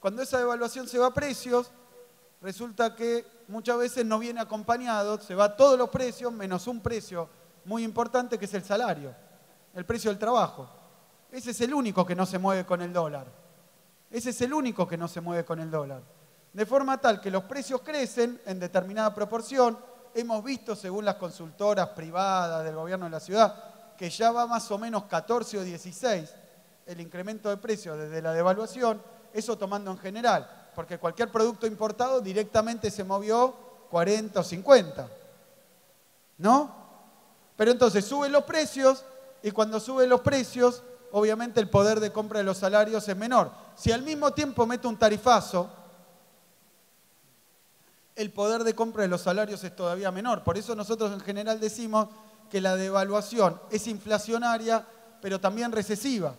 Speaker 5: Cuando esa devaluación se va a precios, resulta que muchas veces no viene acompañado, se va a todos los precios menos un precio muy importante que es el salario, el precio del trabajo. Ese es el único que no se mueve con el dólar. Ese es el único que no se mueve con el dólar. De forma tal que los precios crecen en determinada proporción. Hemos visto, según las consultoras privadas del gobierno de la ciudad, que ya va más o menos 14 o 16 el incremento de precios desde la devaluación eso tomando en general, porque cualquier producto importado directamente se movió 40 o 50. ¿No? Pero entonces suben los precios y cuando suben los precios, obviamente el poder de compra de los salarios es menor. Si al mismo tiempo meto un tarifazo, el poder de compra de los salarios es todavía menor. Por eso nosotros en general decimos que la devaluación es inflacionaria, pero también recesiva.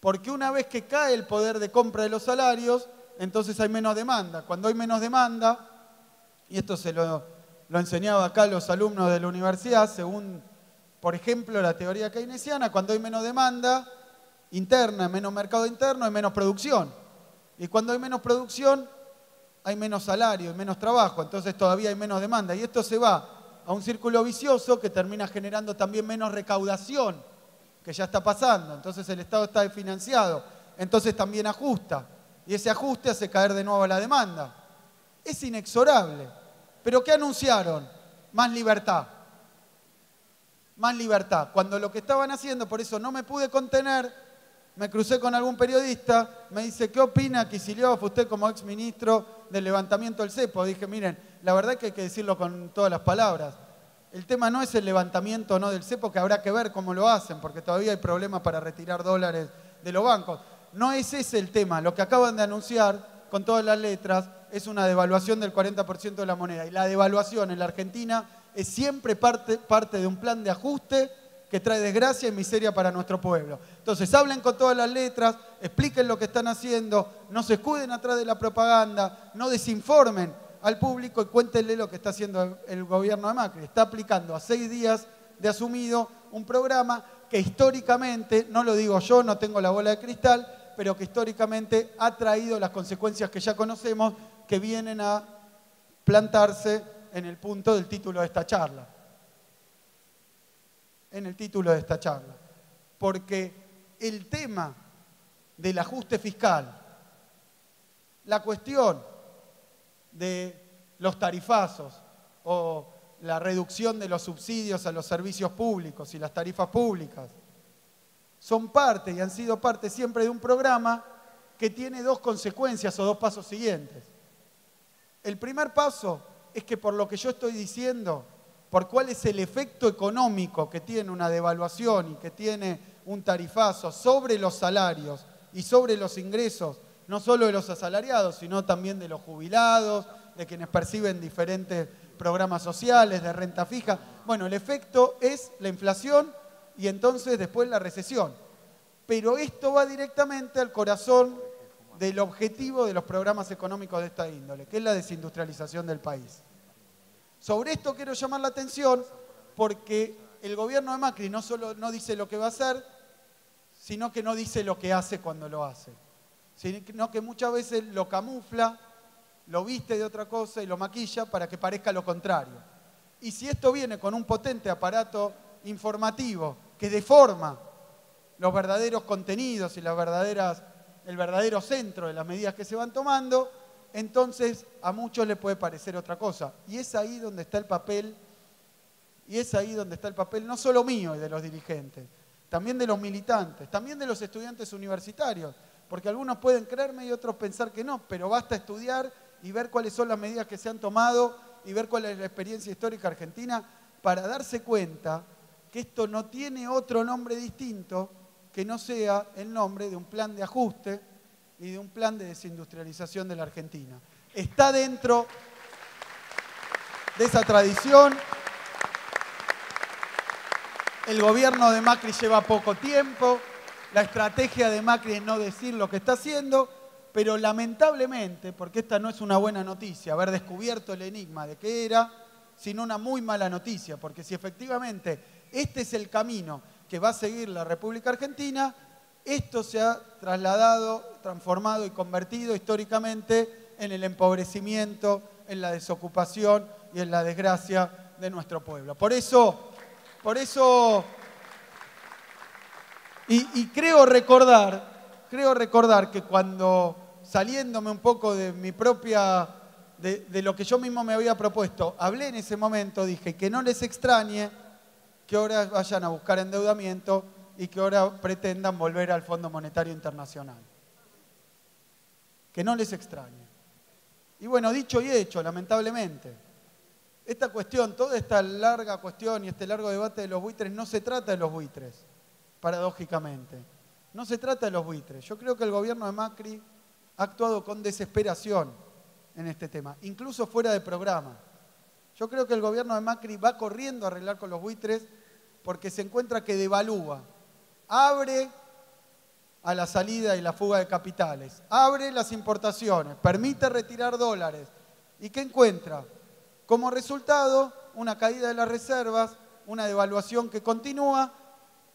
Speaker 5: Porque una vez que cae el poder de compra de los salarios, entonces hay menos demanda. Cuando hay menos demanda, y esto se lo, lo enseñaba acá los alumnos de la universidad, según, por ejemplo, la teoría keynesiana, cuando hay menos demanda interna, menos mercado interno, hay menos producción. Y cuando hay menos producción, hay menos salario y menos trabajo, entonces todavía hay menos demanda. Y esto se va a un círculo vicioso que termina generando también menos recaudación que ya está pasando, entonces el Estado está desfinanciado, entonces también ajusta, y ese ajuste hace caer de nuevo la demanda. Es inexorable. ¿Pero qué anunciaron? Más libertad. Más libertad. Cuando lo que estaban haciendo, por eso no me pude contener, me crucé con algún periodista, me dice, ¿qué opina Kicillof, usted como ex ministro del levantamiento del cepo? Dije, miren, la verdad es que hay que decirlo con todas las palabras. El tema no es el levantamiento no del cepo, que habrá que ver cómo lo hacen, porque todavía hay problemas para retirar dólares de los bancos. No es ese el tema. Lo que acaban de anunciar con todas las letras es una devaluación del 40% de la moneda. Y la devaluación en la Argentina es siempre parte, parte de un plan de ajuste que trae desgracia y miseria para nuestro pueblo. Entonces, hablen con todas las letras, expliquen lo que están haciendo, no se escuden atrás de la propaganda, no desinformen al público y cuéntenle lo que está haciendo el gobierno de Macri. Está aplicando a seis días de asumido un programa que históricamente, no lo digo yo, no tengo la bola de cristal, pero que históricamente ha traído las consecuencias que ya conocemos que vienen a plantarse en el punto del título de esta charla. en el título de esta charla, porque el tema del ajuste fiscal, la cuestión de los tarifazos o la reducción de los subsidios a los servicios públicos y las tarifas públicas, son parte y han sido parte siempre de un programa que tiene dos consecuencias o dos pasos siguientes. El primer paso es que por lo que yo estoy diciendo, por cuál es el efecto económico que tiene una devaluación y que tiene un tarifazo sobre los salarios y sobre los ingresos, no solo de los asalariados, sino también de los jubilados, de quienes perciben diferentes programas sociales, de renta fija. Bueno, el efecto es la inflación y entonces después la recesión. Pero esto va directamente al corazón del objetivo de los programas económicos de esta índole, que es la desindustrialización del país. Sobre esto quiero llamar la atención porque el gobierno de Macri no solo no dice lo que va a hacer, sino que no dice lo que hace cuando lo hace, sino que muchas veces lo camufla, lo viste de otra cosa y lo maquilla para que parezca lo contrario. Y si esto viene con un potente aparato informativo que deforma los verdaderos contenidos y las verdaderas, el verdadero centro de las medidas que se van tomando, entonces a muchos les puede parecer otra cosa. Y es ahí donde está el papel, y es ahí donde está el papel no solo mío y de los dirigentes, también de los militantes, también de los estudiantes universitarios, porque algunos pueden creerme y otros pensar que no, pero basta estudiar y ver cuáles son las medidas que se han tomado y ver cuál es la experiencia histórica argentina para darse cuenta que esto no tiene otro nombre distinto que no sea el nombre de un plan de ajuste y de un plan de desindustrialización de la Argentina. Está dentro de esa tradición. El gobierno de Macri lleva poco tiempo, la estrategia de Macri es no decir lo que está haciendo, pero lamentablemente, porque esta no es una buena noticia, haber descubierto el enigma de qué era, sino una muy mala noticia, porque si efectivamente este es el camino que va a seguir la República Argentina, esto se ha trasladado, transformado y convertido históricamente en el empobrecimiento, en la desocupación y en la desgracia de nuestro pueblo. Por eso, por eso, y, creo recordar, creo recordar que cuando saliéndome un poco de mi propia, de, de lo que yo mismo me había propuesto, hablé en ese momento, dije que no les extrañe que ahora vayan a buscar endeudamiento y que ahora pretendan volver al Fondo Monetario Internacional. Que no les extrañe. Y bueno, dicho y hecho, lamentablemente, esta cuestión, toda esta larga cuestión y este largo debate de los buitres no se trata de los buitres, paradójicamente. No se trata de los buitres. Yo creo que el gobierno de Macri ha actuado con desesperación en este tema, incluso fuera de programa. Yo creo que el gobierno de Macri va corriendo a arreglar con los buitres porque se encuentra que devalúa, abre a la salida y la fuga de capitales, abre las importaciones, permite retirar dólares. ¿Y qué encuentra? Como resultado, una caída de las reservas, una devaluación que continúa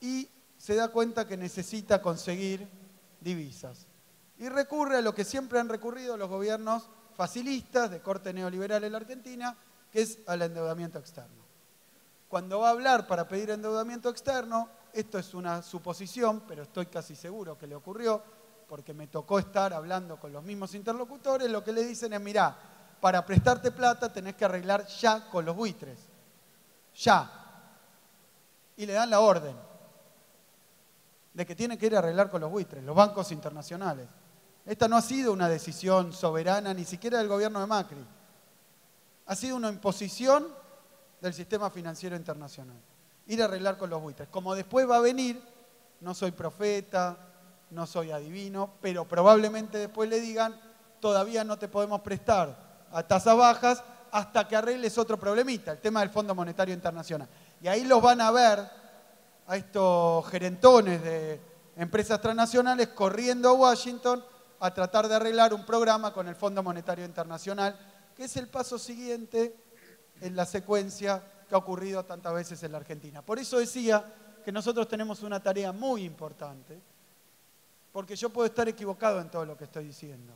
Speaker 5: y se da cuenta que necesita conseguir divisas. Y recurre a lo que siempre han recurrido los gobiernos facilistas de corte neoliberal en la Argentina, que es al endeudamiento externo. Cuando va a hablar para pedir endeudamiento externo, esto es una suposición, pero estoy casi seguro que le ocurrió, porque me tocó estar hablando con los mismos interlocutores, lo que le dicen es, mirá, para prestarte plata tenés que arreglar ya con los buitres. Ya. Y le dan la orden de que tiene que ir a arreglar con los buitres, los bancos internacionales. Esta no ha sido una decisión soberana ni siquiera del gobierno de Macri. Ha sido una imposición del sistema financiero internacional. Ir a arreglar con los buitres. Como después va a venir, no soy profeta, no soy adivino, pero probablemente después le digan, todavía no te podemos prestar a tasas bajas hasta que arregles otro problemita, el tema del Fondo Monetario Internacional. Y ahí los van a ver a estos gerentones de empresas transnacionales corriendo a Washington a tratar de arreglar un programa con el Fondo Monetario Internacional, que es el paso siguiente en la secuencia que ha ocurrido tantas veces en la Argentina. Por eso decía que nosotros tenemos una tarea muy importante, porque yo puedo estar equivocado en todo lo que estoy diciendo.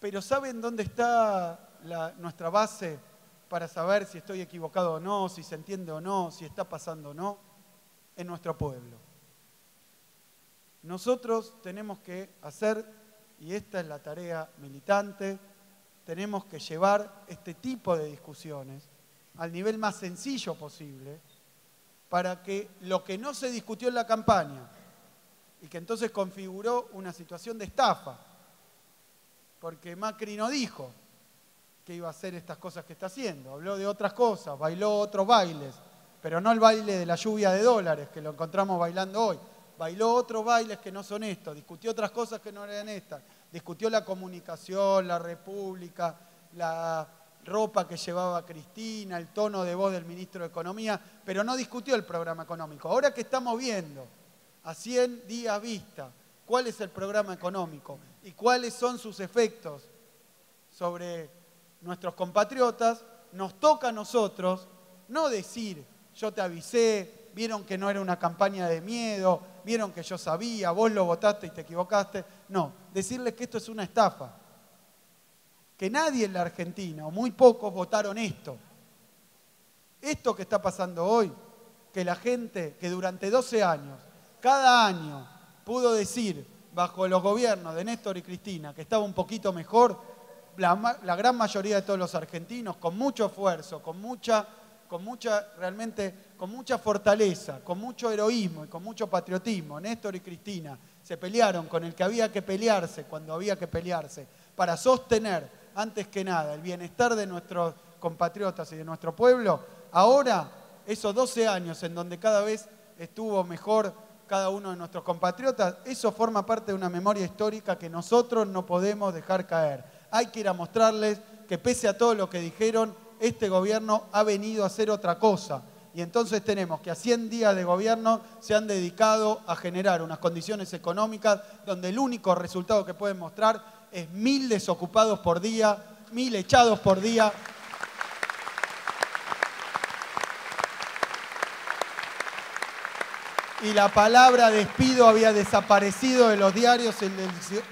Speaker 5: Pero ¿saben dónde está nuestra base para saber si estoy equivocado o no, si se entiende o no, si está pasando o no, en nuestro pueblo. Nosotros tenemos que hacer, y esta es la tarea militante, tenemos que llevar este tipo de discusiones al nivel más sencillo posible para que lo que no se discutió en la campaña y que entonces configuró una situación de estafa, porque Macri no dijo que iba a hacer estas cosas que está haciendo, habló de otras cosas, bailó otros bailes, pero no el baile de la lluvia de dólares que lo encontramos bailando hoy, bailó otros bailes que no son estos, discutió otras cosas que no eran estas, discutió la comunicación, la república, la ropa que llevaba Cristina, el tono de voz del ministro de Economía, pero no discutió el programa económico. Ahora que estamos viendo a 100 días vista cuál es el programa económico y cuáles son sus efectos sobre nuestros compatriotas, nos toca a nosotros no decir, yo te avisé, vieron que no era una campaña de miedo, vieron que yo sabía, vos lo votaste y te equivocaste. No, decirles que esto es una estafa. Que nadie en la Argentina, o muy pocos, votaron esto. Esto que está pasando hoy, que la gente que durante 12 años, cada año, pudo decir, bajo los gobiernos de Néstor y Cristina, que estaba un poquito mejor, la, la gran mayoría de todos los argentinos, con mucho esfuerzo, con mucha con mucha, realmente, con mucha fortaleza, con mucho heroísmo y con mucho patriotismo, Néstor y Cristina se pelearon con el que había que pelearse cuando había que pelearse, para sostener, antes que nada, el bienestar de nuestros compatriotas y de nuestro pueblo, ahora, esos 12 años en donde cada vez estuvo mejor cada uno de nuestros compatriotas, eso forma parte de una memoria histórica que nosotros no podemos dejar caer. Hay que ir a mostrarles que pese a todo lo que dijeron, este gobierno ha venido a hacer otra cosa. Y entonces tenemos que a 100 días de gobierno se han dedicado a generar unas condiciones económicas donde el único resultado que pueden mostrar es mil desocupados por día, mil echados por día. Y la palabra despido había desaparecido de los diarios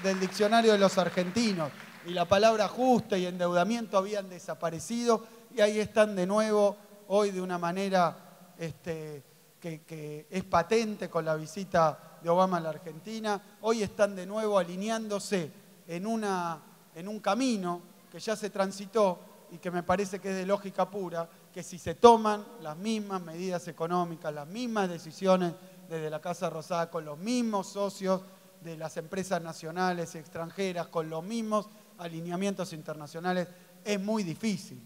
Speaker 5: del diccionario de los argentinos y la palabra ajuste y endeudamiento habían desaparecido y ahí están de nuevo hoy de una manera este, que, es patente con la visita de Obama a la Argentina. Hoy están de nuevo alineándose en, una, en un camino que ya se transitó y que me parece que es de lógica pura, que si se toman las mismas medidas económicas, las mismas decisiones desde la Casa Rosada, con los mismos socios de las empresas nacionales y extranjeras, con los mismos alineamientos internacionales, es muy difícil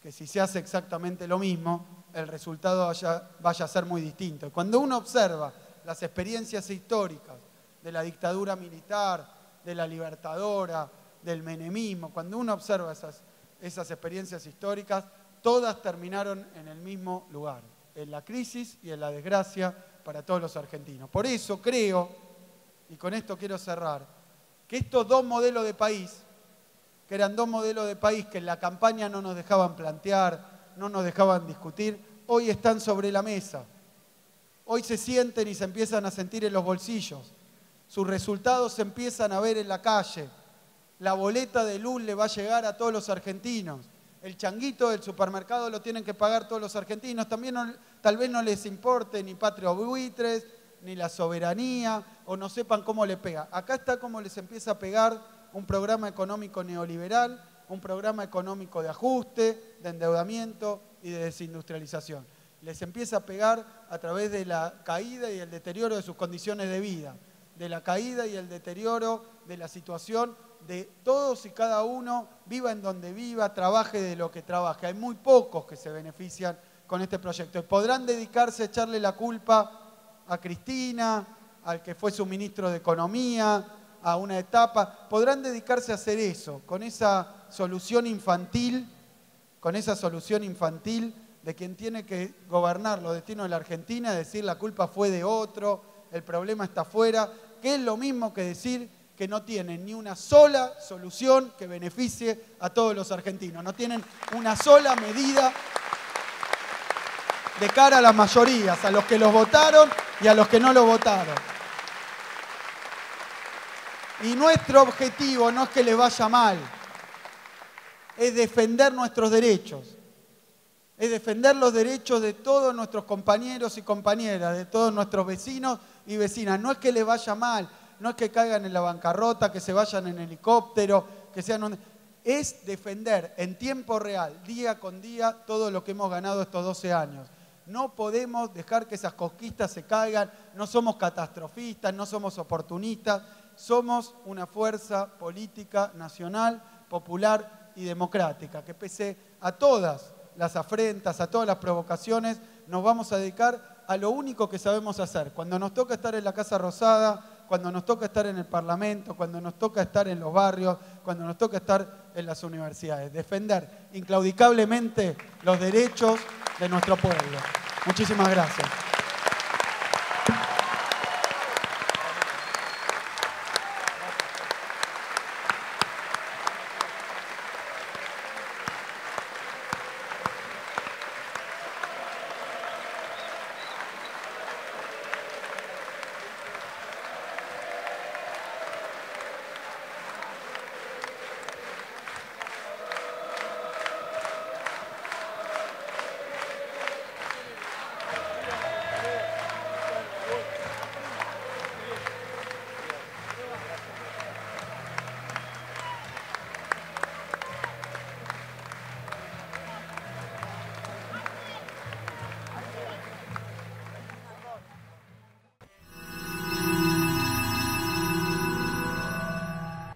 Speaker 5: que si se hace exactamente lo mismo, el resultado vaya, a ser muy distinto. Cuando uno observa las experiencias históricas de la dictadura militar, de la libertadora, del menemismo, cuando uno observa esas, esas experiencias históricas, todas terminaron en el mismo lugar, en la crisis y en la desgracia para todos los argentinos. Por eso creo, y con esto quiero cerrar, que estos dos modelos de país que eran dos modelos de país que en la campaña no nos dejaban plantear, no nos dejaban discutir, hoy están sobre la mesa. Hoy se sienten y se empiezan a sentir en los bolsillos. Sus resultados se empiezan a ver en la calle. La boleta de luz le va a llegar a todos los argentinos. El changuito del supermercado lo tienen que pagar todos los argentinos. También tal vez no les importe ni patria buitres, ni la soberanía, o no sepan cómo le pega. Acá está cómo les empieza a pegar un programa económico neoliberal, un programa económico de ajuste, de endeudamiento y de desindustrialización. Les empieza a pegar a través de la caída y el deterioro de sus condiciones de vida, de la caída y el deterioro de la situación de todos y cada uno, viva en donde viva, trabaje de lo que trabaje. Hay muy pocos que se benefician con este proyecto. Y podrán dedicarse a echarle la culpa a Cristina, al que fue su ministro de Economía, a una etapa, podrán dedicarse a hacer eso, con esa solución infantil, con esa solución infantil de quien tiene que gobernar los destinos de la Argentina, decir la culpa fue de otro, el problema está afuera, que es lo mismo que decir que no tienen ni una sola solución que beneficie a todos los argentinos, no tienen una sola medida de cara a las mayorías, a los que los votaron y a los que no lo votaron. Y nuestro objetivo no es que le vaya mal, es defender nuestros derechos. es defender los derechos de todos nuestros compañeros y compañeras, de todos nuestros vecinos y vecinas. No es que les vaya mal, no es que caigan en la bancarrota, que se vayan en helicóptero, que sean Es defender en tiempo real, día con día, todo lo que hemos ganado estos 12 años. No podemos dejar que esas conquistas se caigan, no somos catastrofistas, no somos oportunistas, somos una fuerza política nacional, popular y democrática, que pese a todas las afrentas, a todas las provocaciones, nos vamos a dedicar a lo único que sabemos hacer. Cuando nos toca estar en la Casa Rosada, cuando nos toca estar en el Parlamento, cuando nos toca estar en los barrios, cuando nos toca estar en las universidades. Defender inclaudicablemente los derechos de nuestro pueblo. Muchísimas gracias.